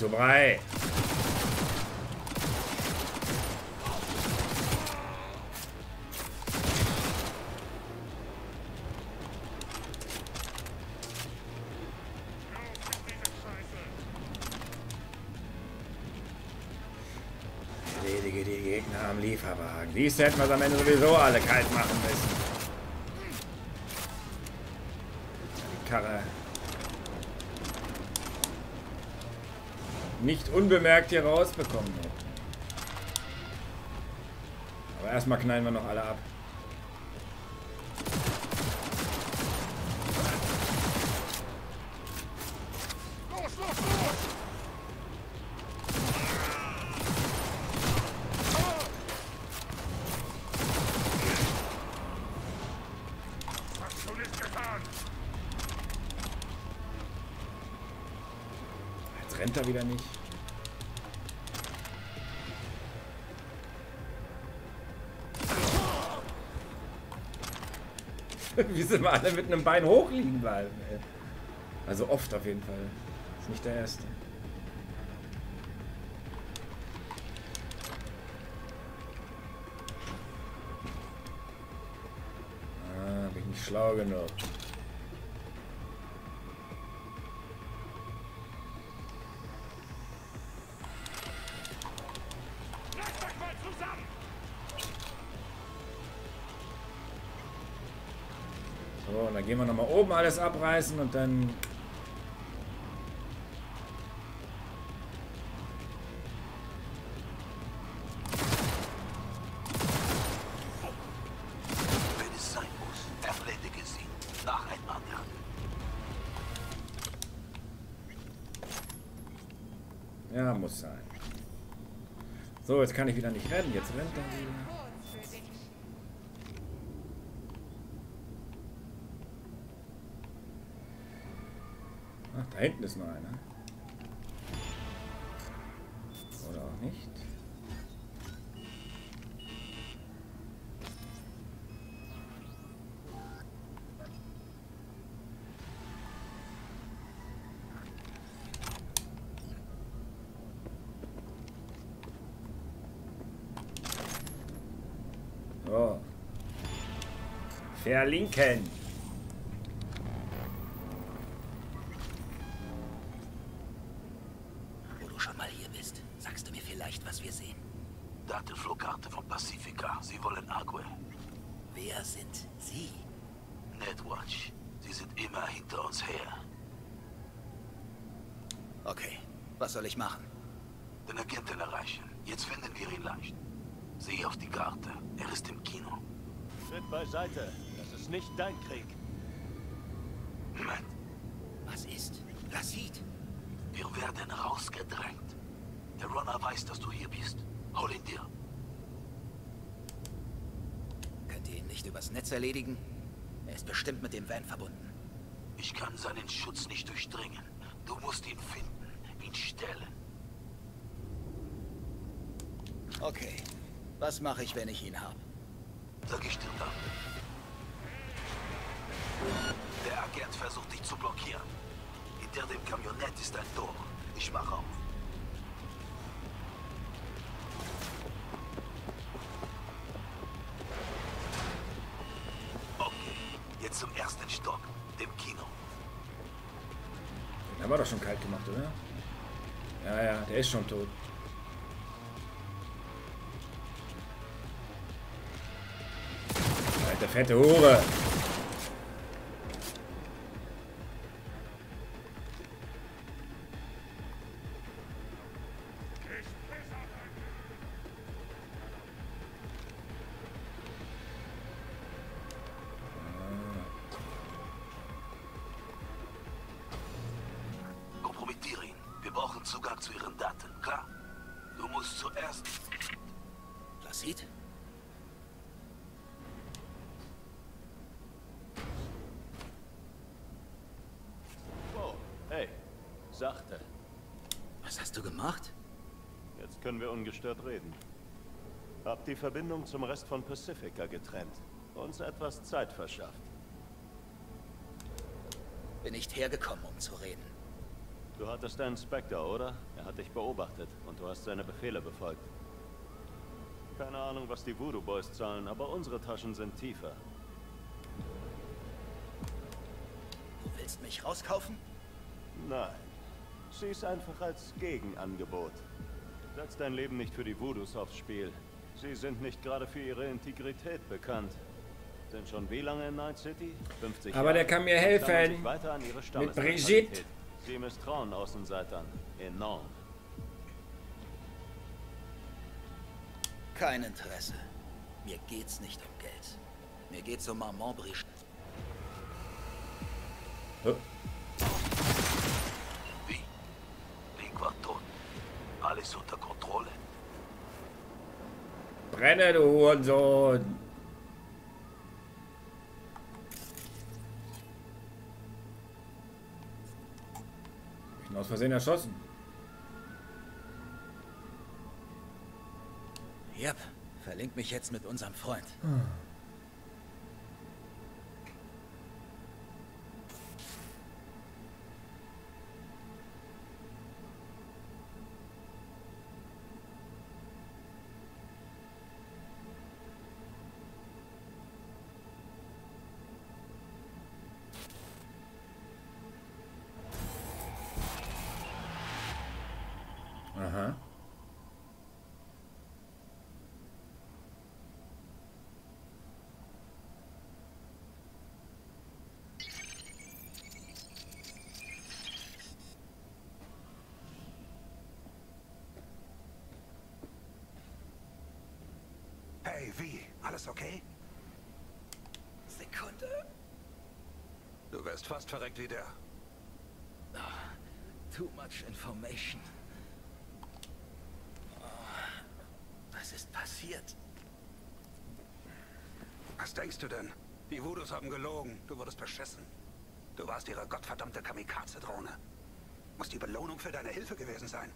zu Brei. Erledige die Gegner am Lieferwagen. Dies hätten wir am Ende sowieso alle kalt machen müssen. Unbemerkt hier rausbekommen. Aber erstmal knallen wir noch alle ab. Sind wir alle mit einem Bein hochliegen bleiben, ey. Also oft auf jeden Fall. Ist nicht der erste. Ah, bin ich nicht schlau genug. Gehen wir nochmal oben alles abreißen und dann... Wenn es sein muss, erledige sie. Nacheinander. Ja, muss sein. So, jetzt kann ich wieder nicht rennen. Jetzt rennt er wieder. Verlinken. Wo du schon mal hier bist, sagst du mir vielleicht, was wir sehen. Datenflugkarte von Pacifica. Sie wollen Ague. Wer sind Sie? Netwatch. Sie sind immer hinter uns her. Okay, was soll ich machen? Den Agenten erreichen. Jetzt finden wir ihn leicht. Sieh auf die Karte. Er ist im Kino. Schritt beiseite. Das ist nicht dein Krieg. Matt, Was ist? Lasid? wir werden rausgedrängt. Der Runner weiß, dass du hier bist. Hol ihn dir. Könnt ihr ihn nicht übers Netz erledigen? Er ist Van verbunden. Ich kann seinen Schutz nicht durchdringen. Du musst ihn finden, ihn stellen. Okay. Was mache ich, wenn ich ihn habe? Ist schon tot. Alter, fette Hure. Ungestört reden. Hab die Verbindung zum Rest von Pacifica getrennt. Uns etwas Zeit verschafft. Bin nicht hergekommen, um zu reden. Du hattest einen Spectre, oder? Er hat dich beobachtet und du hast seine Befehle befolgt. Keine Ahnung, was die Voodoo Boys zahlen, aber unsere Taschen sind tiefer. Du willst mich rauskaufen? Nein. Sieh's einfach als Gegenangebot. Setz dein Leben nicht für die Voodoos aufs Spiel. Sie sind nicht gerade für ihre Integrität bekannt. Sind schon wie lange in Night City? 50 Aber der kann mir helfen. sich Weiter an ihre Mit. Brigitte. Sie misstrauen Außenseitern. Enorm. Kein Interesse. Mir geht's nicht um Geld. Mir geht's um Maman Brigitte. Wie? Link war tot. Alles unter Kontrolle. Brenne, du Hurensohn! Ich ihn aus Versehen erschossen. Yep. Verlink mich jetzt mit unserem Freund. Aha. Hey, wie? Alles okay? Sekunde. Wärst fast verreckt wie der. Too much information. Oh, Was ist passiert? Was denkst du denn? Die Voodoos haben gelogen. Du wurdest beschissen. Du warst ihre gottverdammte Kamikaze-Drohne. Muss die Belohnung für deine Hilfe gewesen sein.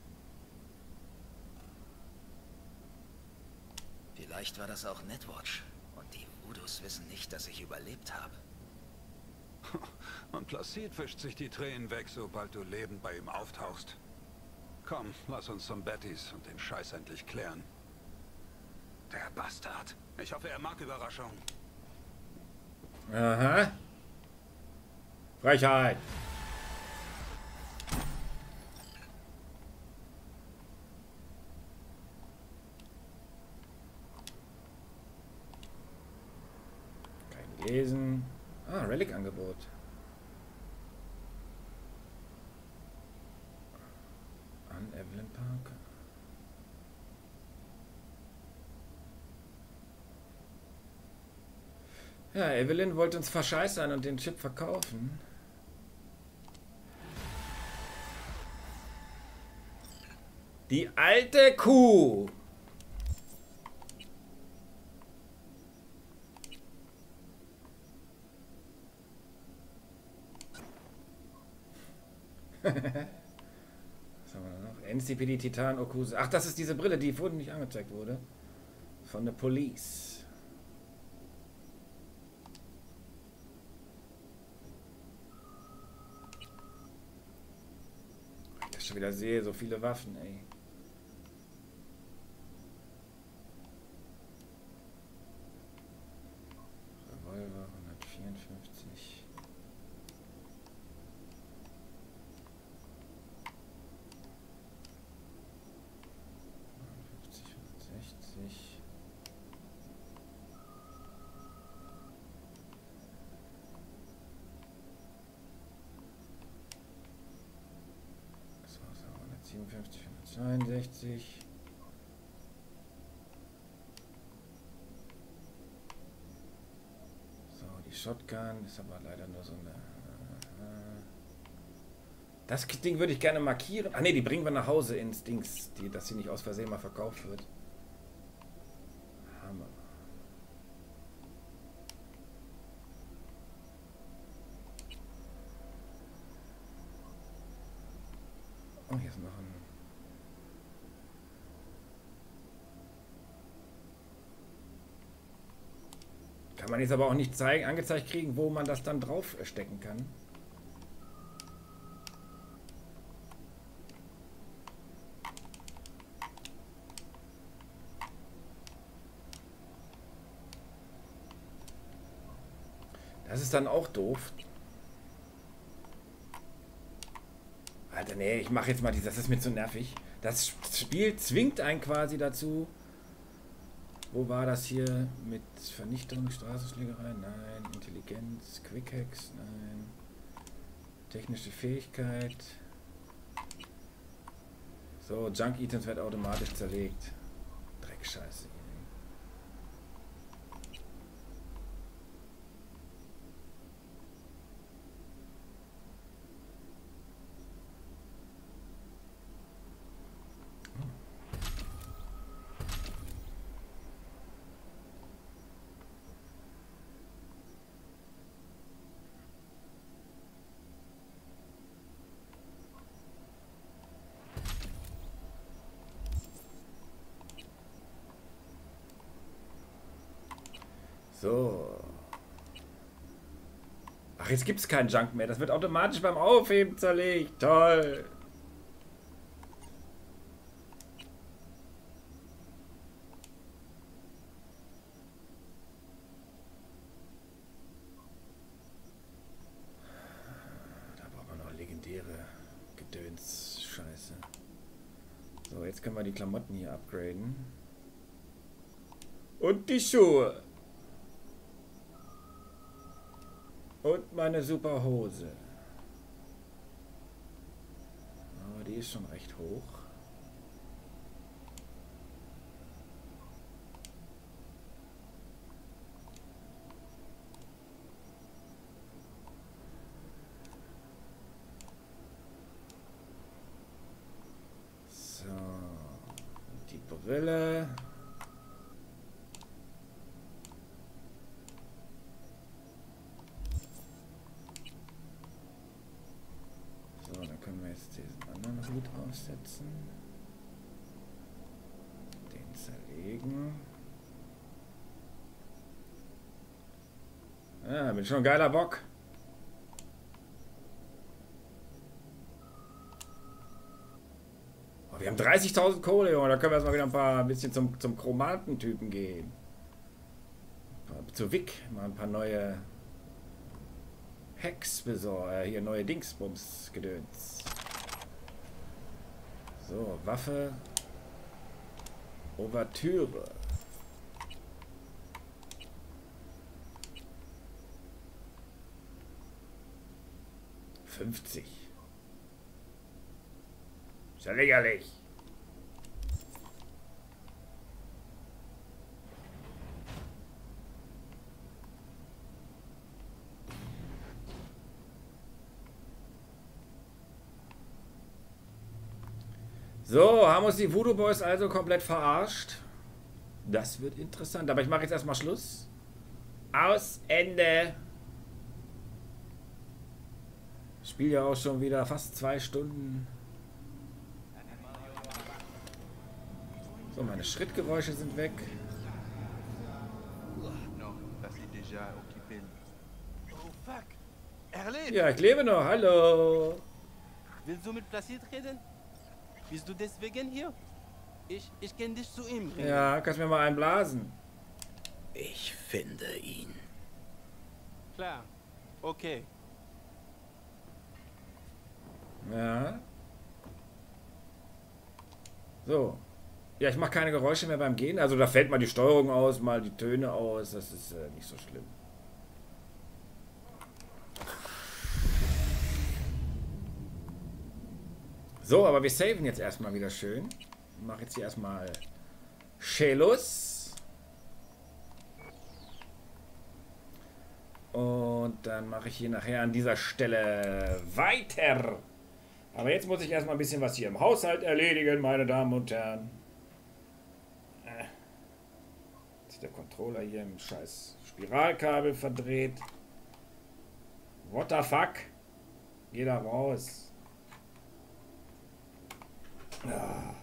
Vielleicht war das auch Netwatch. Und die Voodoos wissen nicht, dass ich überlebt habe. Und Placid wischt sich die Tränen weg, sobald du lebend bei ihm auftauchst. Komm, lass uns zum Bettys und den Scheiß endlich klären. Der Bastard. Ich hoffe, er mag Überraschungen. Aha. Frechheit. Kein Lesen. Ah, Relic-Angebot. An Evelyn Park. Ja, Evelyn wollte uns verscheißern und den Chip verkaufen. Die alte Kuh. Was haben wir da noch? NCPD Titan Okuse. Ach, das ist diese Brille, die vorhin nicht angezeigt wurde. Von der Police. Ich das wieder sehe, so viele Waffen, ey. Revolver 154. Sechzig. Das war's auch. 157, 162. So, die Shotgun ist aber leider nur so eine. äh, Das Ding würde ich gerne markieren. Ah ne, die bringen wir nach Hause ins Dings, die, dass sie nicht aus Versehen mal verkauft wird. Hammer. Oh, hier ist noch ein. Kann man jetzt aber auch nicht zeigen, angezeigt kriegen, wo man das dann drauf stecken kann. Das ist dann auch doof. Alter, nee, ich mache jetzt mal dieses, das ist mir zu nervig. Das Spiel zwingt einen quasi dazu. Wo war das hier mit Vernichtung, Straßenschlägerei? Nein. Intelligenz, Quickhacks? Nein. Technische Fähigkeit. So, Junk Items wird automatisch zerlegt. Dreckscheiße. So. Ach, jetzt gibt es keinen Junk mehr. Das wird automatisch beim Aufheben zerlegt. Toll. Da braucht man noch legendäre Gedöns-Scheiße. So, jetzt können wir die Klamotten hier upgraden. Und die Schuhe. Und meine super Hose. Aber die ist schon recht hoch. So. Die Brille. So, dann können wir jetzt diesen anderen Hut aufsetzen. Den zerlegen. Ah, bin schon ein geiler Bock. Oh, wir haben 30.000 Kohle, Junge. Da können wir erstmal wieder ein paar ein bisschen zum, zum Chromatentypen gehen. Zu Wick mal ein paar neue Hex besorgen. Hier neue Dingsbums gedöns. So, Waffe. Ouvertüre. Fünfzig. Ist ja lächerlich. So, haben uns die Voodoo Boys also komplett verarscht. Das wird interessant. Aber ich mache jetzt erstmal Schluss. Aus, Ende. Spiel ja auch schon wieder fast zwei Stunden. So, meine Schrittgeräusche sind weg. Ja, ich lebe noch. Hallo. Willst du mit Placid reden? Bist du deswegen hier? Ich, ich kann dich zu ihm bringen. Ja, kannst mir mal einen blasen. Ich finde ihn. Klar. Okay. Ja. So. Ja, ich mache keine Geräusche mehr beim Gehen. Also da fällt mal die Steuerung aus, mal die Töne aus. Das ist äh, nicht so schlimm. So, aber wir saven jetzt erstmal wieder schön. Ich mache jetzt hier erstmal Schelus. Und dann mache ich hier nachher an dieser Stelle weiter. Aber jetzt muss ich erstmal ein bisschen was hier im Haushalt erledigen, meine Damen und Herren. Äh. Ist der Controller hier im scheiß Spiralkabel verdreht. What the fuck? Geh da raus. Ah.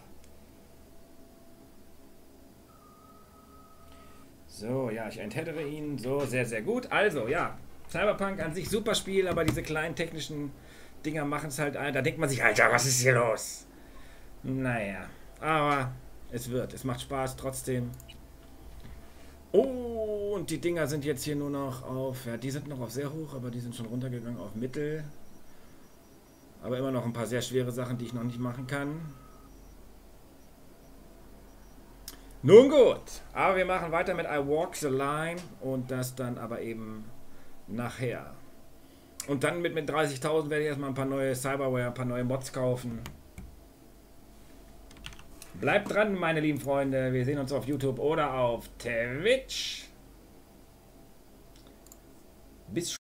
So, ja, ich enthättere ihn. So, sehr, sehr gut. Also, ja, Cyberpunk an sich super Spiel, aber diese kleinen technischen Dinger machen es halt. Da denkt man sich, Alter, was ist hier los? Naja, aber es wird. Es macht Spaß trotzdem. Oh, und die Dinger sind jetzt hier nur noch auf. Ja, die sind noch auf sehr hoch, aber die sind schon runtergegangen auf Mittel. Aber immer noch ein paar sehr schwere Sachen, die ich noch nicht machen kann. Nun gut, aber wir machen weiter mit I Walk the Line und das dann aber eben nachher. Und dann mit, mit 30.000 werde ich erstmal ein paar neue Cyberware, ein paar neue Mods kaufen. Bleibt dran, meine lieben Freunde. Wir sehen uns auf YouTube oder auf Twitch. Bis